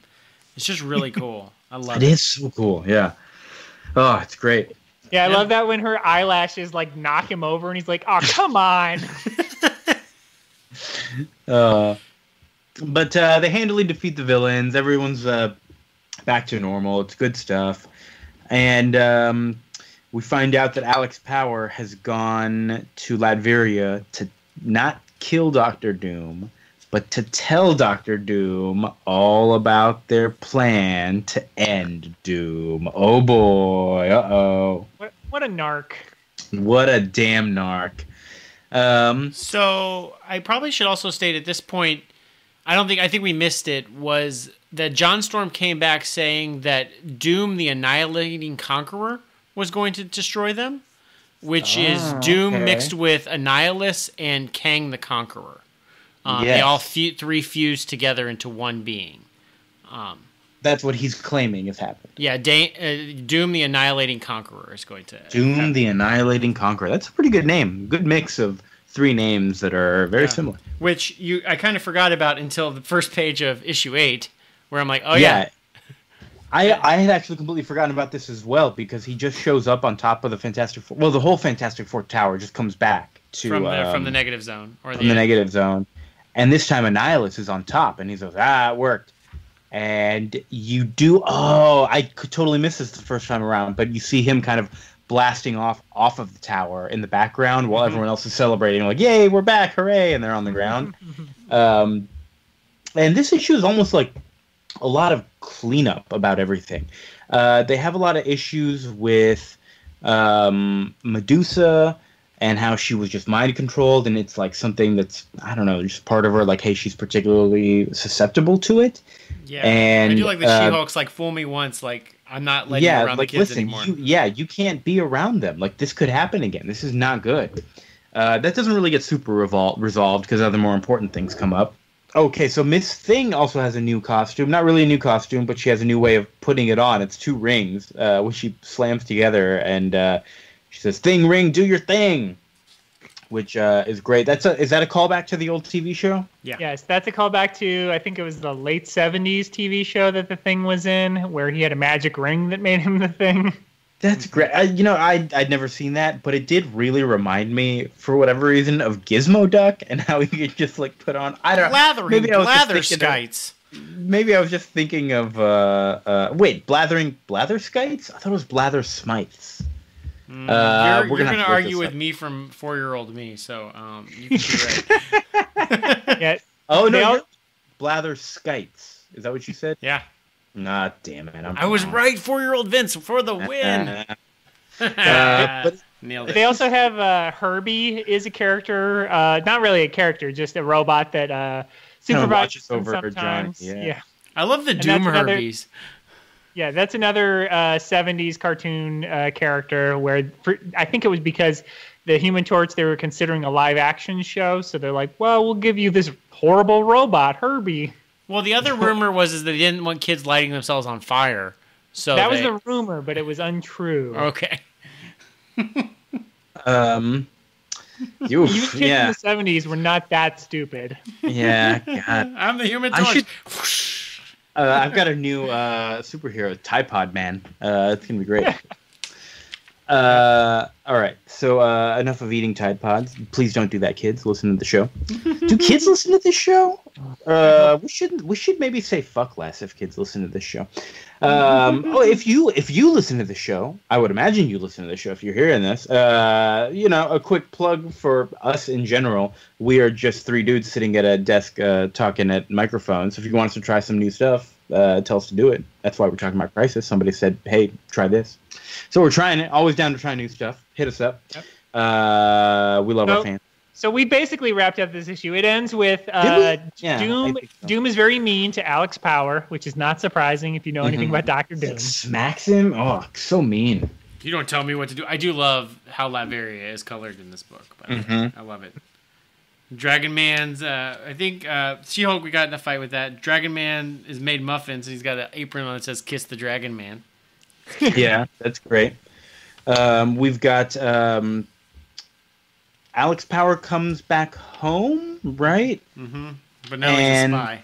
It's just really cool. I love It it. is so cool. Yeah. Oh, it's great. Yeah, I Yeah. love that when her eyelashes like knock him over, and he's like, "Oh, come on!" Uh, but uh, they handily defeat the villains. Everyone's uh, back to normal. It's good stuff. And um, we find out that Alex Power has gone to Latveria to not kill Doctor Doom, but to tell Doctor Doom all about their plan to end Doom. Oh boy. Uh oh. What, what a narc! What a damn narc. Um, So I probably should also state at this point, I don't think I think we missed it was that John Storm came back saying that Doom, the Annihilating Conqueror, was going to destroy them, which is Oh, Doom okay. mixed with Annihilus and Kang the Conqueror. Um, They all fu- three fused together into one being. that's what he's claiming has happened. Yeah, da- uh, Doom, the Annihilating Conqueror, is going to Doom the Annihilating Conqueror. That's a pretty good name. Good mix of three names that are very Yeah. similar. which you I kind of forgot about until the first page of issue eight, where I'm like, oh yeah, I I had actually completely forgotten about this as well because he just shows up on top of the Fantastic Four. Well, the whole Fantastic Four tower just comes back to from the from um, the negative zone or from the negative zone, and this time Annihilus is on top, and he goes, "Ah, it worked." And you do. Oh, I could totally miss this the first time around, but you see him kind of blasting off off of the tower in the background while Mhm. everyone else is celebrating, like, "Yay, we're back! Hooray!" And they're on the ground. Um, and this issue is almost like a lot of cleanup about everything. Uh, they have a lot of issues with um, Medusa and how she was just mind controlled, and it's like something that's I don't know, just part of her. Like, hey, she's particularly susceptible to it. Yeah, And, I do like the uh, She-Hulk's like fool me once, like I'm not letting you around like the kids listen, anymore. you, yeah, you can't be around them. Like this could happen again. This is not good. Uh, that doesn't really get super revol- resolved because other more important things come up. Okay, so Miss Thing also has a new costume. Not really a new costume, but she has a new way of putting it on. It's two rings, uh, which she slams together, and uh, she says, "Thing ring, do your thing," which uh, is great. That's a is that a callback to the old TV show? Yeah. Yes, that's a callback to I think it was the late '70s TV show that the Thing was in, where he had a magic ring that made him the Thing. That's great. I, you know, I I'd never seen that, but it did really remind me, for whatever reason, of Gizmoduck and how he could just like put on. I don't. Blathering, maybe I was just blather thinking of- skites. Maybe I was just thinking of. Uh, uh, wait, blathering blather skites? I thought it was blather smites. Mm, Uh, you're we're you're gonna gonna, have to look argue with up. me from four year old me, so um, you can be right. Yeah, Oh no, all- blather skites. Is that what you said? yeah, Nah, damn it. I'm I was wrong. right, four year old Vince for the win. Uh, but Nailed it. They also have uh, Herbie is a character, uh, not really a character, just a robot that uh, supervises watches them over Johnny, sometimes. yeah. yeah, I love the And Doom that's another- Herbies. Yeah, that's another uh, 70s cartoon uh, character where for, I think it was because the Human Torch they were considering a live action show, so they're like, "Well, we'll give you this horrible robot, Herbie." Well, the other rumor was is they didn't want kids lighting themselves on fire. So that was the rumor, but it was untrue. okay. um, Even you, kids yeah, in the 70s were not that stupid. yeah. God. I'm the Human I Torch. should- Uh, I've got a new uh, superhero, Tide Pod Man. Uh, it's gonna be great. Uh, all right, so uh, enough of eating Tide Pods. Please don't do that, kids. Listen to the show. do kids listen to this show? Uh, we should we should maybe say fuck less if kids listen to this show. Um, oh, if you if you listen to the show, I would imagine you listen to the show if you're hearing this. Uh, you know, a quick plug for us in general. We are just three dudes sitting at a desk uh, talking at microphones. If you want us to try some new stuff, uh, tell us to do it. That's why we're talking about Crisis. Somebody said, "Hey, try this," so we're trying it. Always down to try new stuff. Hit us up. Yep. Uh, we love our fans. So we basically wrapped up this issue. It ends with uh. Yeah, Doom. So. Doom is very mean to Alex Power, which is not surprising if you know anything Mhm. about Doctor Doom. Smacks him. Oh, so mean. You don't tell me what to do. I do love how Latveria is colored in this book. But Mhm. I love it. Dragon Man's. Uh, I think uh, She-Hulk. We got in a fight with that. Dragon Man is made muffins. and He's got an apron on that says "Kiss the Dragon Man." yeah, that's great. Um, we've got um, Alex Power comes back home, right? Mm-hmm. But now And- he's a spy.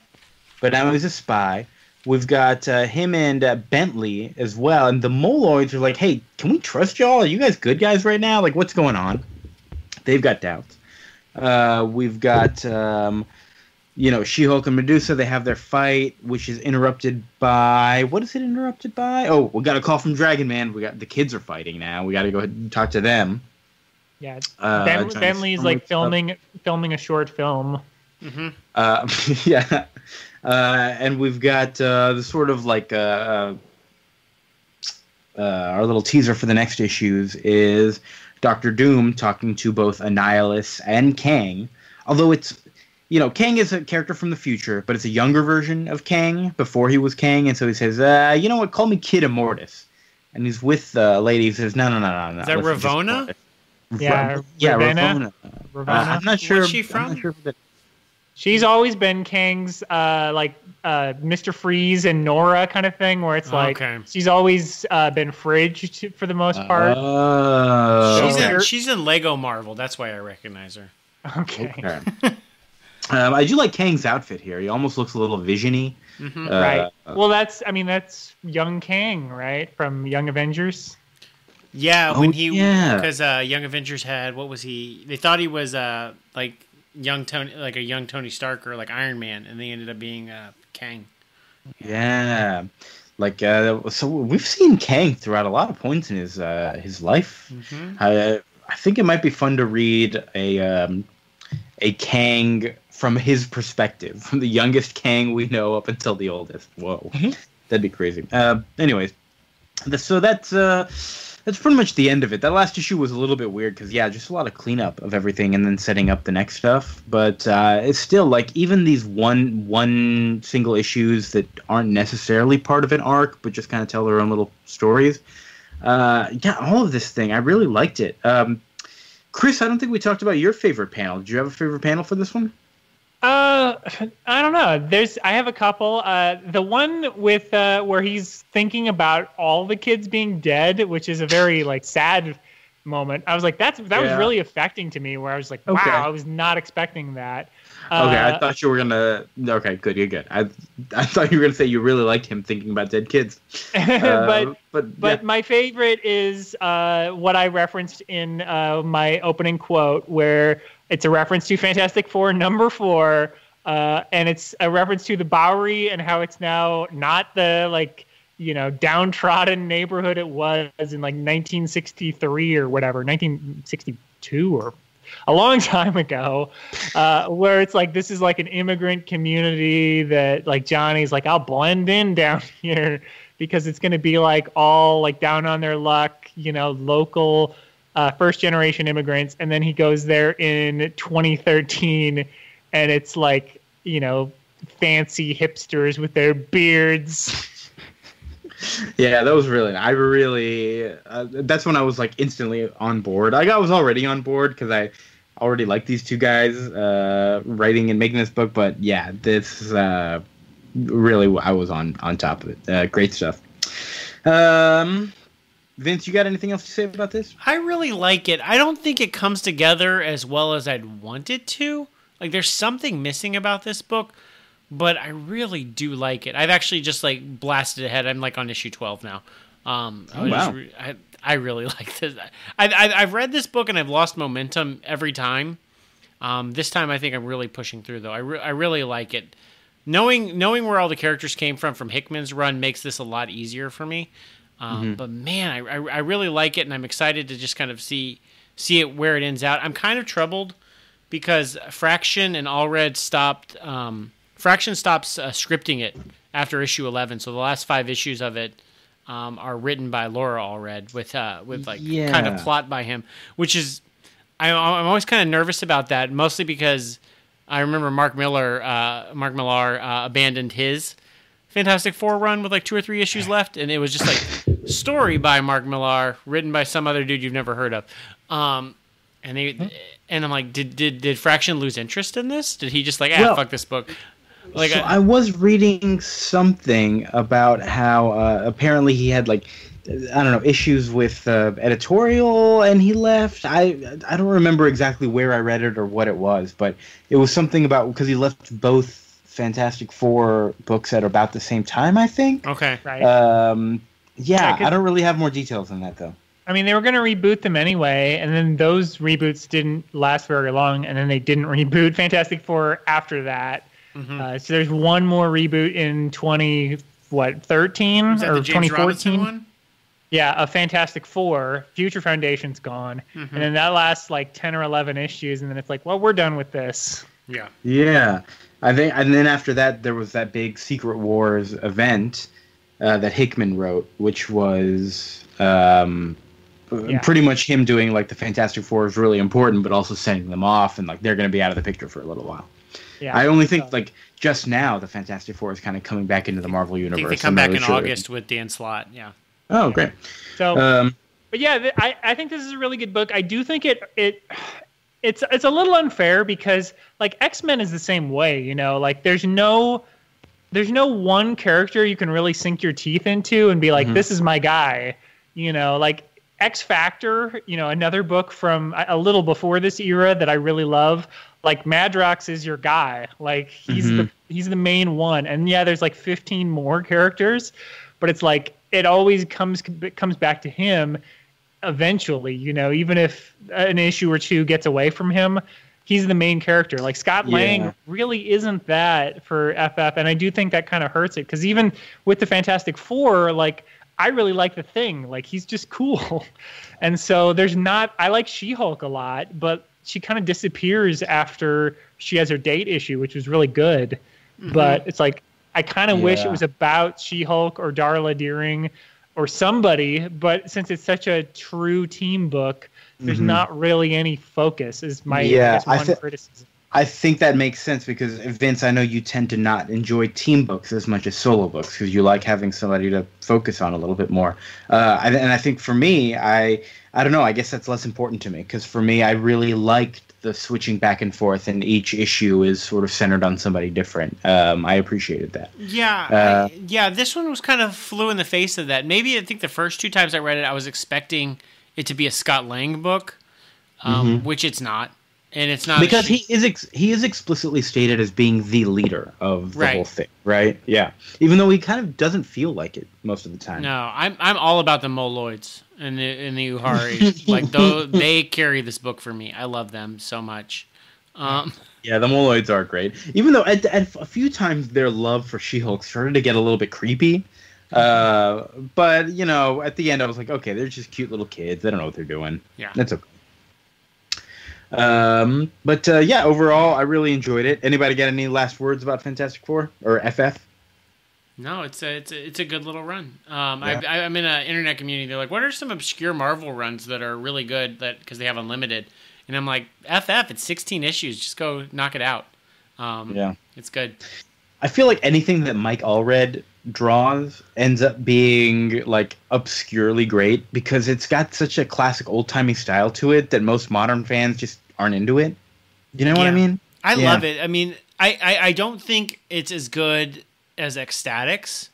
But now he's a spy. We've got uh, him and uh, Bentley as well, and the Moloids are like, "Hey, can we trust y'all? Are you guys good guys right now? Like, what's going on?" They've got doubts. Uh, we've got, um, you know, She-Hulk and Medusa. They have their fight, which is interrupted by what is it interrupted by? Oh, we got a call from Dragon Man. We got the kids are fighting now. We got to go ahead and talk to them. Yeah, Uh, ben, Johnny Bentley's like wakes up. filming filming a short film. Mm-hmm. Uh, yeah, uh, and we've got uh, the sort of like uh, uh, our little teaser for the next issues is Doctor Doom talking to both Annihilus and Kang. Although it's you know Kang is a character from the future, but it's a younger version of Kang before he was Kang, and so he says, uh, "You know what? Call me Kid Immortus." And he's with the lady who says, "No, no, no, no, no." Is that let's just Ravonna? call it- Yeah, Ra- yeah, Ravenna? Ravonna. Uh, I'm not sure. Where's she I'm from? not sure if that- She's always been Kang's uh, like uh, Mr. Freeze and Nora kind of thing, where it's like Okay. she's always uh, been Fridge to, for the most part. Oh, She's, okay. in, she's in Lego Marvel. That's why I recognize her. okay. Okay. um, I do like Kang's outfit here. He almost looks a little visiony. Mhm. Uh, right. Well, that's I mean that's young Kang, right, from Young Avengers. Yeah, Oh, when he yeah. because uh, Young Avengers had what was he? They thought he was uh like young Tony, like a young Tony Stark or like Iron Man, and they ended up being uh, Kang. Yeah, like uh, so we've seen Kang throughout a lot of points in his uh, his life. Mm-hmm. I I think it might be fun to read a um, a Kang from his perspective, from the youngest Kang we know up until the oldest. Whoa, Mhm. that'd be crazy. Uh, anyways, the, so that's uh, that's pretty much the end of it. That last issue was a little bit weird because yeah, just a lot of cleanup of everything and then setting up the next stuff. But uh, it's still like even these one one single issues that aren't necessarily part of an arc, but just kind of tell their own little stories. Uh, yeah, all of this thing, I really liked it. Um, Chris, I don't think we talked about your favorite panel. Did you have a favorite panel for this one? Uh, I don't know. There's I have a couple. Uh, the one with uh, where he's thinking about all the kids being dead, which is a very like sad moment. I was like, that's that was really affecting to me. Where I was like, wow, Okay. I was not expecting that. okay, I Uh, thought you were gonna. Okay, good, you're good. I I thought you were gonna say you really liked him thinking about dead kids. Uh, but but But yeah. my favorite is uh, what I referenced in uh, my opening quote, where it's a reference to Fantastic Four number four, uh, and it's a reference to the Bowery and how it's now not the like you know downtrodden neighborhood it was in like 1963 or whatever, 1962 or a long time ago, uh, where it's like this is like an immigrant community that like Johnny's like I'll blend in down here because it's going to be like all like down on their luck, you know, local uh, first generation immigrants, and then he goes there in 2013, and it's like you know fancy hipsters with their beards. Yeah, that was really. I really. Uh, that's when I was like instantly on board. Like I was already on board because I already like these two guys uh, writing and making this book. But yeah, this uh, really I was on on top of it. Uh, great stuff. Um, Vince, you got anything else to say about this? I really like it. I don't think it comes together as well as I'd want it to. Like there's something missing about this book, but I really do like it. I've actually just like blasted ahead. I'm like on issue 12 now. Um, I Oh, was wow. re- I, I really like this. I, I, I've read this book and I've lost momentum every time. Um, this time I think I'm really pushing through though. I, re- I really like it. Knowing knowing where all the characters came from from Hickman's run makes this a lot easier for me. Um, But man, I, I I really like it, and I'm excited to just kind of see see it where it ends out. I'm kind of troubled because Fraction and Allred stopped. Um, Fraction stops uh, scripting it after issue 11, so the last five issues of it um, are written by Laura Allred with uh, with like kind of plot by him, which is I, I'm always kind of nervous about that, mostly because I remember Mark Millar, uh, Mark Millar uh, abandoned his Fantastic Four run with like two or three issues left, and it was just like story by Mark Millar, written by some other dude you've never heard of. Um, and they, and I'm like, did did did Fraction lose interest in this? Did he just like, ah, Well, fuck this book? Like, so I- I was reading something about how uh, apparently he had like I don't know issues with uh, editorial, and he left. I I don't remember exactly where I read it or what it was, but it was something about because he left both Fantastic Four books at about the same time. I think. Okay. Right. Um, yeah, Yeah, 'cause- I don't really have more details on that though. I mean, they were going to reboot them anyway, and then those reboots didn't last very long, and then they didn't reboot Fantastic Four after that. Mhm. Uh, so there's one more reboot in 20 what 13 Is that or 2014. Yeah, a Fantastic Four. Future Foundation's gone, Mhm. and then that lasts like 10 or 11 issues, and then it's like, well, we're done with this. Yeah. Yeah, I think, and then after that, there was that big Secret Wars event uh, that Hickman wrote, which was um, Yeah. pretty much him doing like the Fantastic Four is really important, but also sending them off, and like they're going to be out of the picture for a little while. Yeah, I only think so- like just now the Fantastic Four is kind of coming back into the Marvel I universe. think they come I'm back really in sure. August with Dan Slott. Yeah. Oh, great. so. Um, but yeah, th- I, I think this is a really good book. I do think it it it's it's a little unfair because like X Men is the same way. You know, like there's no there's no one character you can really sink your teeth into and be like, Mhm. this is my guy. You know, like X Factor. You know, another book from a, little before this era that I really love. Like Madrox is your guy. Like he's the Mhm. he's the main one. And yeah, there's like 15 more characters, but it's like it always comes comes back to him eventually, you know, even if an issue or two gets away from him, he's the main character. Like Scott Yeah. Lang really isn't that for FF, and I do think that kind of hurts it because even with the Fantastic Four, like I really like the thing. Like he's just cool, and so there's not. I like She-Hulk a lot, but she kind of disappears after she has her date issue, which was really good. Mm-hmm. But it's like I kind of wish it was about She-Hulk or Darla Deering or somebody, but since it's such a true team book, there's Mhm. not really any focus. Is my Yeah, I one criticism. I think that makes sense because Vince, I know you tend to not enjoy team books as much as solo books because you like having somebody to focus on a little bit more. Uh, and, and I think for me, I I don't know. I guess that's less important to me because for me, I really liked the switching back and forth, and each issue is sort of centered on somebody different. Um, I appreciated that. Yeah, Uh, I- yeah. This one was kind of flew in the face of that. Maybe I think the first two times I read it, I was expecting it to be a Scott Lang book, um, which it's not, and it's not Mm-hmm. because she- he is ex- he is explicitly stated as being the leader of the Right. whole thing, right? Yeah, even though he kind of doesn't feel like it most of the time. No, I'm I'm all about the Moloids and the and the Uhari. like though they carry this book for me. I love them so much. Um, Yeah, the Moloids are great. Even though at, at a few times their love for She-Hulk started to get a little bit creepy. Uh, but you know, at the end I was like, okay, they're just cute little kids. They don't know what they're doing. Yeah. that's okay. Um, but uh, yeah, overall, I really enjoyed it. Anybody got any last words about Fantastic Four or FF? No, it's a it's a, it's a good little run. Um, Yeah. I, I'm in an internet community. They're like, what are some obscure Marvel runs that are really good that because they have unlimited? And I'm like, FF, it's 16 issues. Just go knock it out. Um, Yeah. it's good. I feel like anything that Mike Allred draws ends up being like obscurely great because it's got such a classic old timey style to it that most modern fans just aren't into it. You know what I mean? I Yeah. love it. I mean, I, I, I don't think it's as good as X-Statix.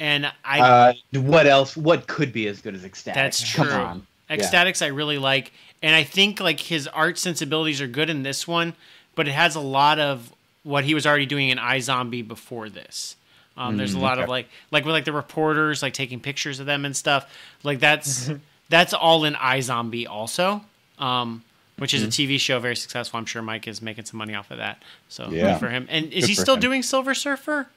And I Uh, what else? What could be as good as X-Statix? That's true. X-Statix I really like, and I think like his art sensibilities are good in this one, but it has a lot of what he was already doing in iZombie before this. Um, there's a Mm, lot of like like with like the reporters like taking pictures of them and stuff. Like that's that's all in iZombie also, um, which Mm-hmm. is a TV show very successful. I'm sure Mike is making some money off of that. So Yeah. good for him. And is Good he still him. doing Silver Surfer,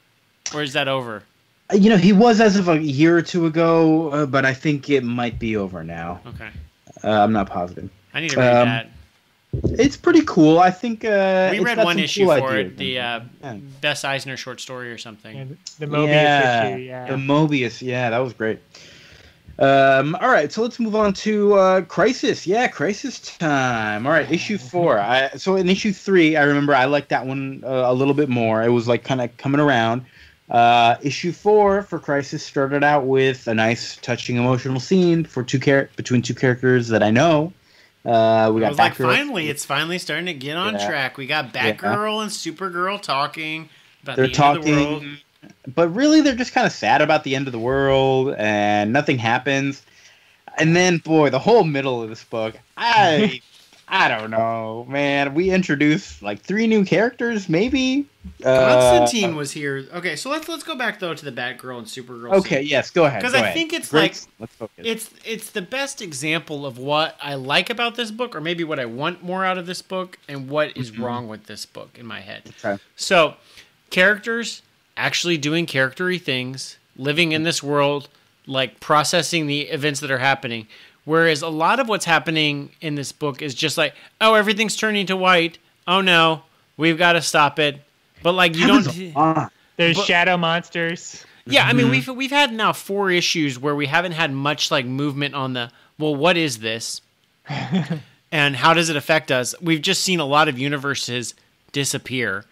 or is that over? Uh, You know, he was as of a year or two ago, uh, but I think it might be over now. Okay, Uh, I'm not positive. I need to read Um, that. It's pretty cool. I think uh, We it's read one issue cool for it, the uh, Yeah. Best Eisner short story or something. And the Mobius yeah, issue, yeah. The Mobius, yeah, that was great. Um, all right, so let's move on to uh, Crisis. Yeah, Crisis time. All right, issue four. I, so in issue three, I remember I liked that one uh, a little bit more. It was like kind of coming around. Uh, issue four for Crisis started out with a nice, touching, emotional scene for two char- between two characters that I know. Uh, we got like, finally, it's finally starting to get on Yeah. track. We got Batgirl and Supergirl talking about They're the end of the talking. world. but really they're just kind of sad about the end of the world and nothing happens. And then, boy, the whole middle of this book, I, I don't know, man. We introduced like three new characters, maybe. Constantine Uh, was here. Okay, so let's let's go back though to the Batgirl and Supergirl. Okay, scene. yes, go ahead. Because I ahead. think it's Great. like- let's focus. It's it's the best example of what I like about this book, or maybe what I want more out of this book, and what is Mhm. wrong with this book in my head. Okay. So, characters actually doing charactery things, living in this world, like processing the events that are happening. Whereas a lot of what's happening in this book is just like, oh, everything's turning to white. Oh no, we've got to stop it. But like you Happens don't. There's But- shadow monsters. Yeah, I mean Mhm. we've we've had now four issues where we haven't had much like movement on the well, what is this? and how does it affect us? We've just seen a lot of universes disappear.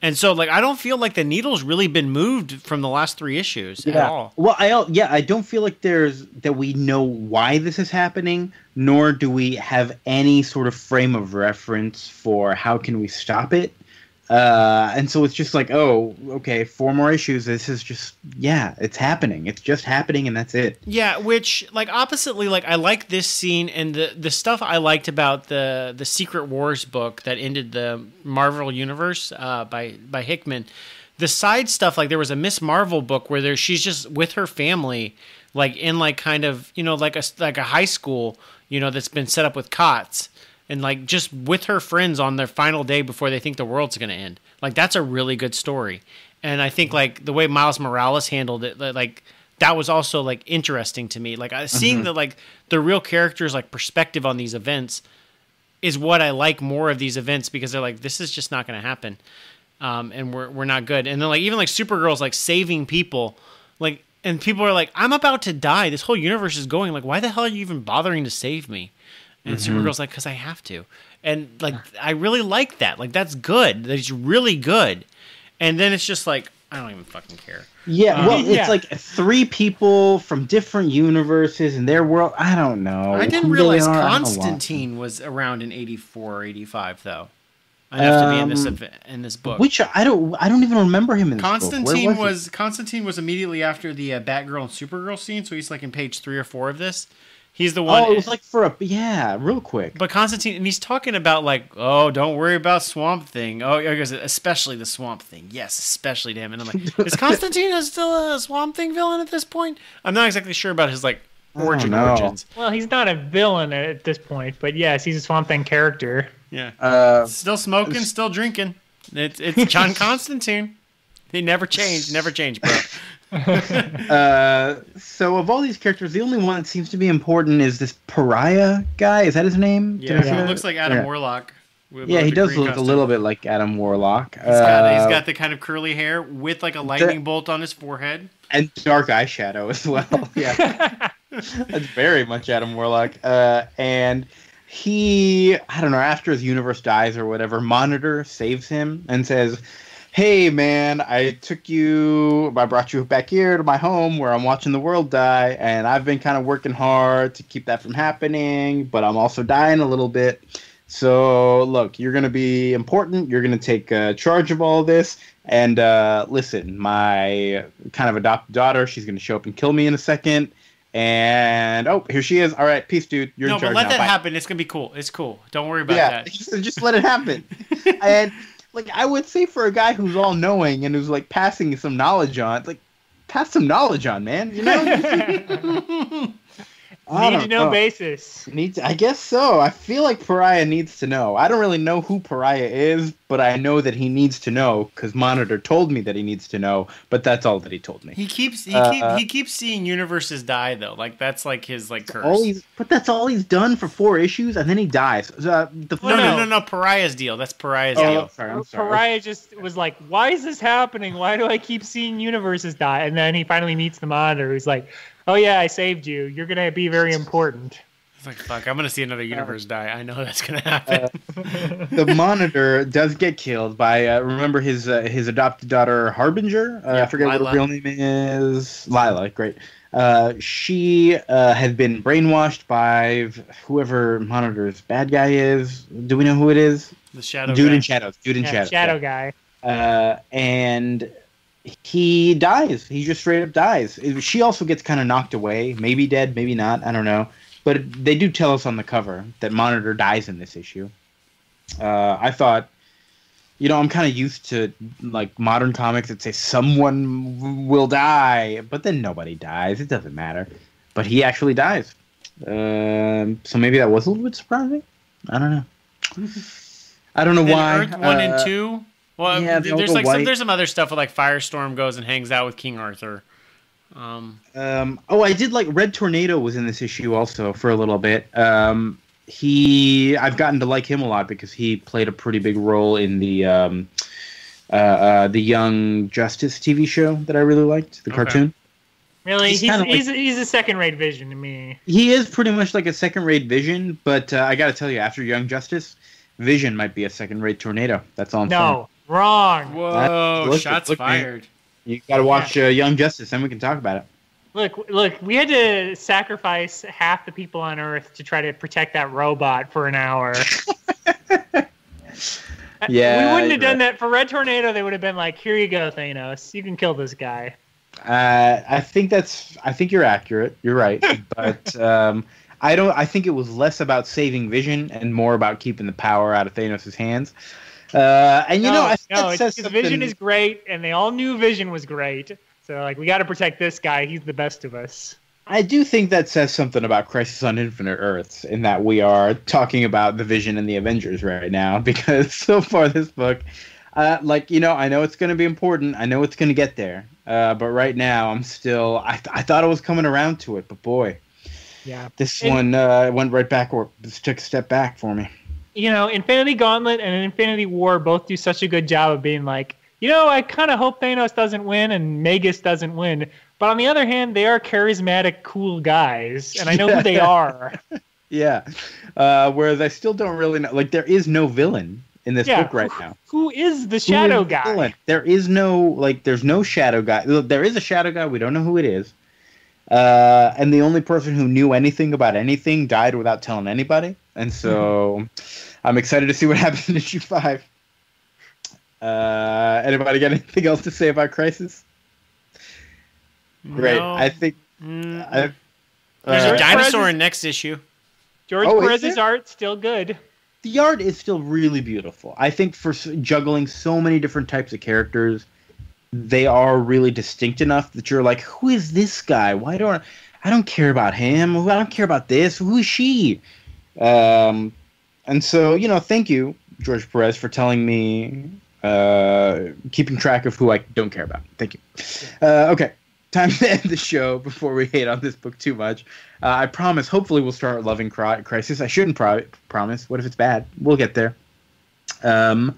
And so like I don't feel like the needle's really been moved from the last three issues at all. Well, I yeah, I don't feel like there's that we know why this is happening, nor do we have any sort of frame of reference for how can we stop it. Uh, and so it's just like, oh, okay, four more issues. This is just, yeah, it's happening. It's just happening, and that's it. Yeah, which like oppositely, like I like this scene and the the stuff I liked about the the Secret Wars book that ended the Marvel universe uh, by by Hickman. The side stuff, like there was a Ms. Marvel book where there she's just with her family, like in like kind of you know like a like a high school, you know that's been set up with cots and like just with her friends on their final day before they think the world's going to end. Like that's a really good story. And I think like the way Miles Morales handled it like that was also like interesting to me. Like I, seeing the like the real characters like perspective on these events is what I like more of these events because they're like this is just not going to happen. Um, and we're we're not good. And then like even like Supergirl's like saving people like and people are like I'm about to die. This whole universe is going like why the hell are you even bothering to save me? And Supergirl's like, because I have to. And like, I really like that. Like, that's good. That's really good. And then it's just like, I don't even fucking care. Yeah, Um, well, it's Yeah. like three people from different universes in their world. I don't know. I didn't realize are, I don't want them. Constantine was around in 84 or 85, though. Enough to be in this Um, ev- in this book. Which I don't. I don't even remember him in this book. Where Constantine he? was, Constantine was immediately after the uh, Batgirl and Supergirl scene, so he's like in page three or four of this. He's the one. Oh, it was like for a yeah, real quick. But Constantine, and he's talking about like, oh, don't worry about Swamp Thing. Oh, he goes, especially the Swamp Thing. Yes, especially to him. And I'm like, is Constantine still a Swamp Thing villain at this point? I'm not exactly sure about his like I don't origin origins. Well, he's not a villain at this point, but yes, he's a Swamp Thing character. Yeah, Uh, still smoking, still drinking. It's it's John Constantine. He never changed. Never changed, bro. uh, so of all these characters, the only one that seems to be important is this pariah guy. Is that his name? Did I Yeah, say he looks like Adam Yeah. Warlock. Yeah, he does look costume. a little bit like Adam Warlock. He's got, he's Uh, got the kind of curly hair with like a lightning bolt on his forehead. and dark eyeshadow as well. Yeah, that's very much Adam Warlock. Uh, and he, I don't know, after his universe dies or whatever, Monitor saves him and says, "Hey, man, I took you, I brought you back here to my home where I'm watching the world die, and I've been kind of working hard to keep that from happening, but I'm also dying a little bit." So, look, you're going to be important. You're going to take uh, charge of all this. And uh, listen, my kind of adopted daughter, she's going to show up and kill me in a second. And oh, here she is. All right, peace, dude. You're no, in charge but let now. that Bye. happen. It's gonna be cool. It's cool. Don't worry about Yeah, that. said, just let it happen. and like, I would say for a guy who's all knowing and who's like passing some knowledge on, like, pass some knowledge on, man. You know? I Need don't to know know. basis. Needs, I guess so. I feel like Pariah needs to know. I don't really know who Pariah is, but I know that he needs to know because Monitor told me that he needs to know. But that's all that he told me. He keeps he, Uh, keep, he keeps seeing universes die though. Like that's like his like curse. All he's, but that's all he's done for four issues, and then he dies. Uh, the no, no, no. no, no. Pariah's deal. That's Pariah's Oh, deal. sorry, I'm sorry. Pariah just was like, "Why is this happening? Why do I keep seeing universes die?" And then he finally meets the monitor, who's like, "Oh yeah, I saved you. You're gonna be very important." It's like fuck. I'm gonna see another universe die. I know that's gonna happen. the monitor does get killed by uh, remember his uh, his adopted daughter Harbinger. Uh, Yeah, I forget what Lila. her real name is. Lila, great. Uh, she uh, has been brainwashed by whoever Monitor's bad guy is. Do we know who it is? the shadow. Dude guy. in shadows. Dude in Yeah, shadows. Shadow guy. Uh, and he dies. He just straight up dies. She also gets kind of knocked away, maybe dead, maybe not. I don't know. But they do tell us on the cover that Monitor dies in this issue. Uh, I thought, you know, I'm kind of used to like modern comics that say someone will die, but then nobody dies. It doesn't matter. But he actually dies. Um, so maybe that was a little bit surprising. I don't know. I don't know Then why. Earth one Uh, and two. Well, yeah, there's go like some, there's some other stuff with like Firestorm goes and hangs out with King Arthur. Um, Um, oh, I did like Red Tornado was in this issue also for a little bit. Um, he, I've gotten to like him a lot because he played a pretty big role in the um, uh, uh, the Young Justice TV show that I really liked, the Okay. cartoon. Really, He's he's kinda he's, he's, a second-rate Vision to me. He is pretty much like a second-rate Vision, but uh, I got to tell you, after Young Justice, Vision might be a second-rate Tornado. That's all I'm saying. No, wrong. whoa, look- shots look, man. fired. You got to watch uh, Young Justice, then we can talk about it. Look, look, we had to sacrifice half the people on Earth to try to protect that robot for an hour. Yeah, we wouldn't have done that for Red Tornado. They would have been like, "Here you go, Thanos. You can kill this guy." Uh, I think that's. I think you're accurate. You're right, but um, I don't. I think it was less about saving Vision and more about keeping the power out of Thanos' hands. Uh, and you no, know, I think no, that says Vision is great, and they all knew Vision was great. So like, we got to protect this guy. He's the best of us. I do think that says something about Crisis on Infinite Earths in that we are talking about the Vision and the Avengers right now because so far this book, uh, like you know, I know it's going to be important. I know it's going to get there. Uh, but right now, I'm still. I, th- I thought I was coming around to it, but boy, Yeah. this And- one uh, went right back or took a step back for me. You know, Infinity Gauntlet and Infinity War both do such a good job of being like, you know, I kind of hope Thanos doesn't win and Magus doesn't win. But on the other hand, they are charismatic, cool guys, and I know who they are. Yeah. Uh, whereas I still don't really know. Like, there is no villain in this Yeah, book right who- now. Who is the Shadow is Guy? villain? There is no like. There's no shadow guy. Look, There is a shadow guy. We don't know who it is. Uh, and the only person who knew anything about anything died without telling anybody. And so, I'm excited to see what happens in issue five. Uh, anybody got anything else to say about Crisis? Great. No. I think. Mm, I, there's uh, a dinosaur Perez- in next issue. George Oh, is Perez's there? art still good. the art is still really beautiful. I think for s- juggling so many different types of characters, they are really distinct enough that you're like, who is this guy? Why don't I, I don't care about him? I don't care about this. Who is she? Um, and so you know, thank you, George Perez, for telling me, uh, keeping track of who I don't care about. Thank you. Uh, okay, time to end the show before we hate on this book too much. Uh, I promise. Hopefully, we'll start loving Crisis. I shouldn't pro- promise. What if it's bad? We'll get there. Um,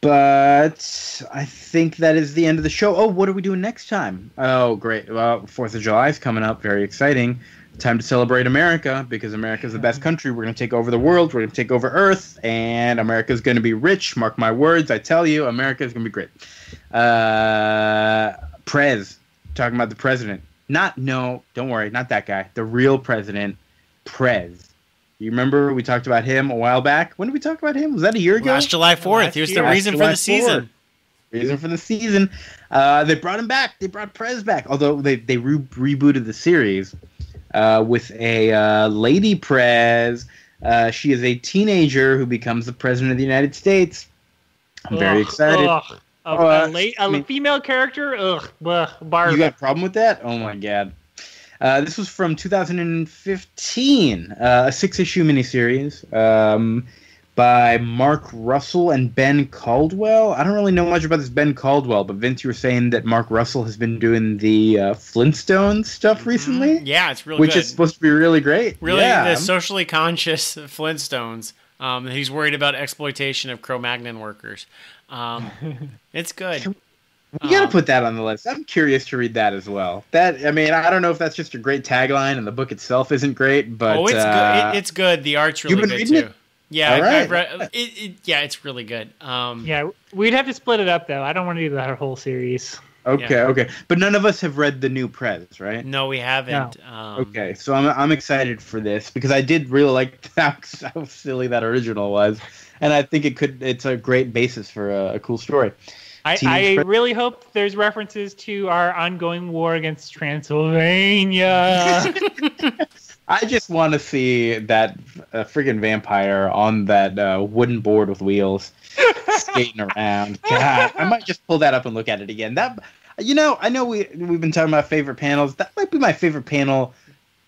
but I think that is the end of the show. Oh, what are we doing next time? Oh, great. Well, Fourth of July is coming up. Very exciting. Time to celebrate America because America is the best country. We're going to take over the world. We're going to take over Earth, and America is going to be rich. Mark my words. I tell you, America is going to be great. Uh, Prez, talking about the president. Not no, don't worry, not that guy. The real president, Prez. You remember we talked about him a while back? When did we talk about him? Was that a year ago? Last July 4th. Last Here's year. the Last reason for the season. 4th. Reason for the season. Uh, they brought him back. They brought Prez back. Although they they re- rebooted the series uh, with a uh, lady Prez. Uh, she is a teenager who becomes the president of the United States. I'm very Ugh, excited. ugh. A, a uh, late, I a mean- female character? Ugh, bleh. You got a problem with that? Oh my god. Uh, this was from 2015, uh, a six issue miniseries um, by Mark Russell and Ben Caldwell. I don't really know much about this Ben Caldwell, but Vince, you were saying that Mark Russell has been doing the uh, Flintstones stuff recently, Yeah, it's really which good. is supposed to be really great. really yeah, the socially conscious Flintstones. Um, he's worried about exploitation of Cro-Magnon workers. Um, it's good. We gotta Um, put that on the list. I'm curious to read that as well. That I mean, I don't know if that's just a great tagline, and the book itself isn't great, but oh, it's uh, good. It, it's good. The art's really you've been good reading too. it? Yeah, All I've, I've right. read. It, it, yeah, it's really good. Um, Yeah, we'd have to split it up though. I don't want to do that whole series. okay, Yeah. okay. But none of us have read the new Prez, right? No, we haven't. Um, Okay, so I'm I'm excited for this because I did really like how, how silly that original was, and I think it could it's a great basis for a, a cool story. I, I really hope there's references to our ongoing war against Transylvania. I just want to see that uh, freaking vampire on that uh, wooden board with wheels skating around. God, I might just pull that up and look at it again. That, you know, I know we we've been talking about favorite panels. That might be my favorite panel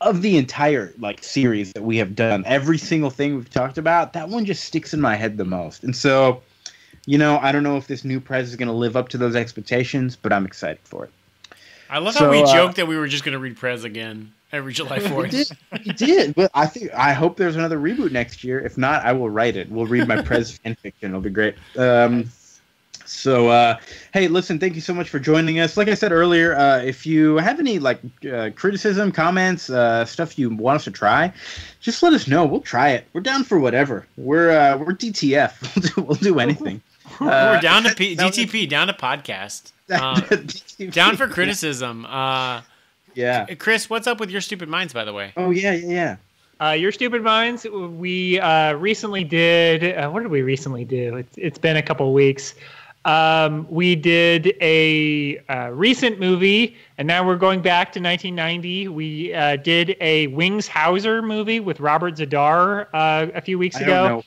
of the entire like series that we have done. Every single thing we've talked about, that one just sticks in my head the most. And so you know, I don't know if this new press is going to live up to those expectations, but I'm excited for it. I love so, how we uh, joked that we were just going to read Prez again every July 4th. we did. We did. But I think I hope there's another reboot next year. If not, I will write it. We'll read my Prez fan fiction. It'll be great. Um, so, uh, hey, listen, thank you so much for joining us. Like I said earlier, uh, if you have any like uh, criticism, comments, uh, stuff you want us to try, just let us know. We'll try it. We're down for whatever. We're uh, we're DTF. We'll do, we'll do anything. We're down to P- DTP, down to podcast. Uh, down for criticism. Uh, yeah. Chris, what's up with your stupid minds, by the way? Oh yeah, yeah, yeah. Uh, your stupid minds. We uh, recently did. Uh, what did we recently do? It's, it's been a couple weeks. Um, we did a uh, recent movie, and now we're going back to 1990. We uh, did a Wings Hauser movie with Robert Z'Dar uh, a few weeks I ago.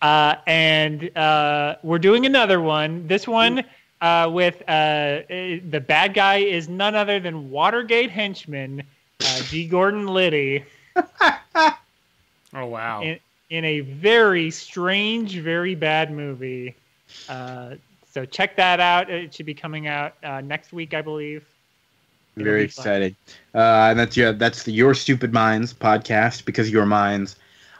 Uh, and uh, we're doing another one. This one uh, with uh, the bad guy is none other than Watergate henchman uh, G. Gordon Liddy. oh wow! In, in, a very strange, very bad movie. Uh, so check that out. It should be coming out next week, I believe. It'll very excited. and that's yeah, that's the Your Stupid Minds podcast because your minds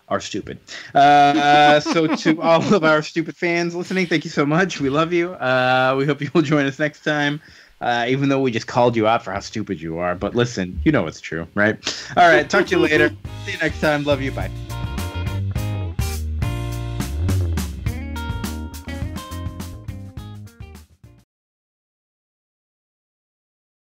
are stupid. Uh, so to all of our stupid fans listening, thank you so much. We love you. Uh, we hope you will join us next time. Uh, even though we just called you out for how stupid you are, but listen, you know it's true, right? All right, talk to you later. See you next time. Love you. Bye.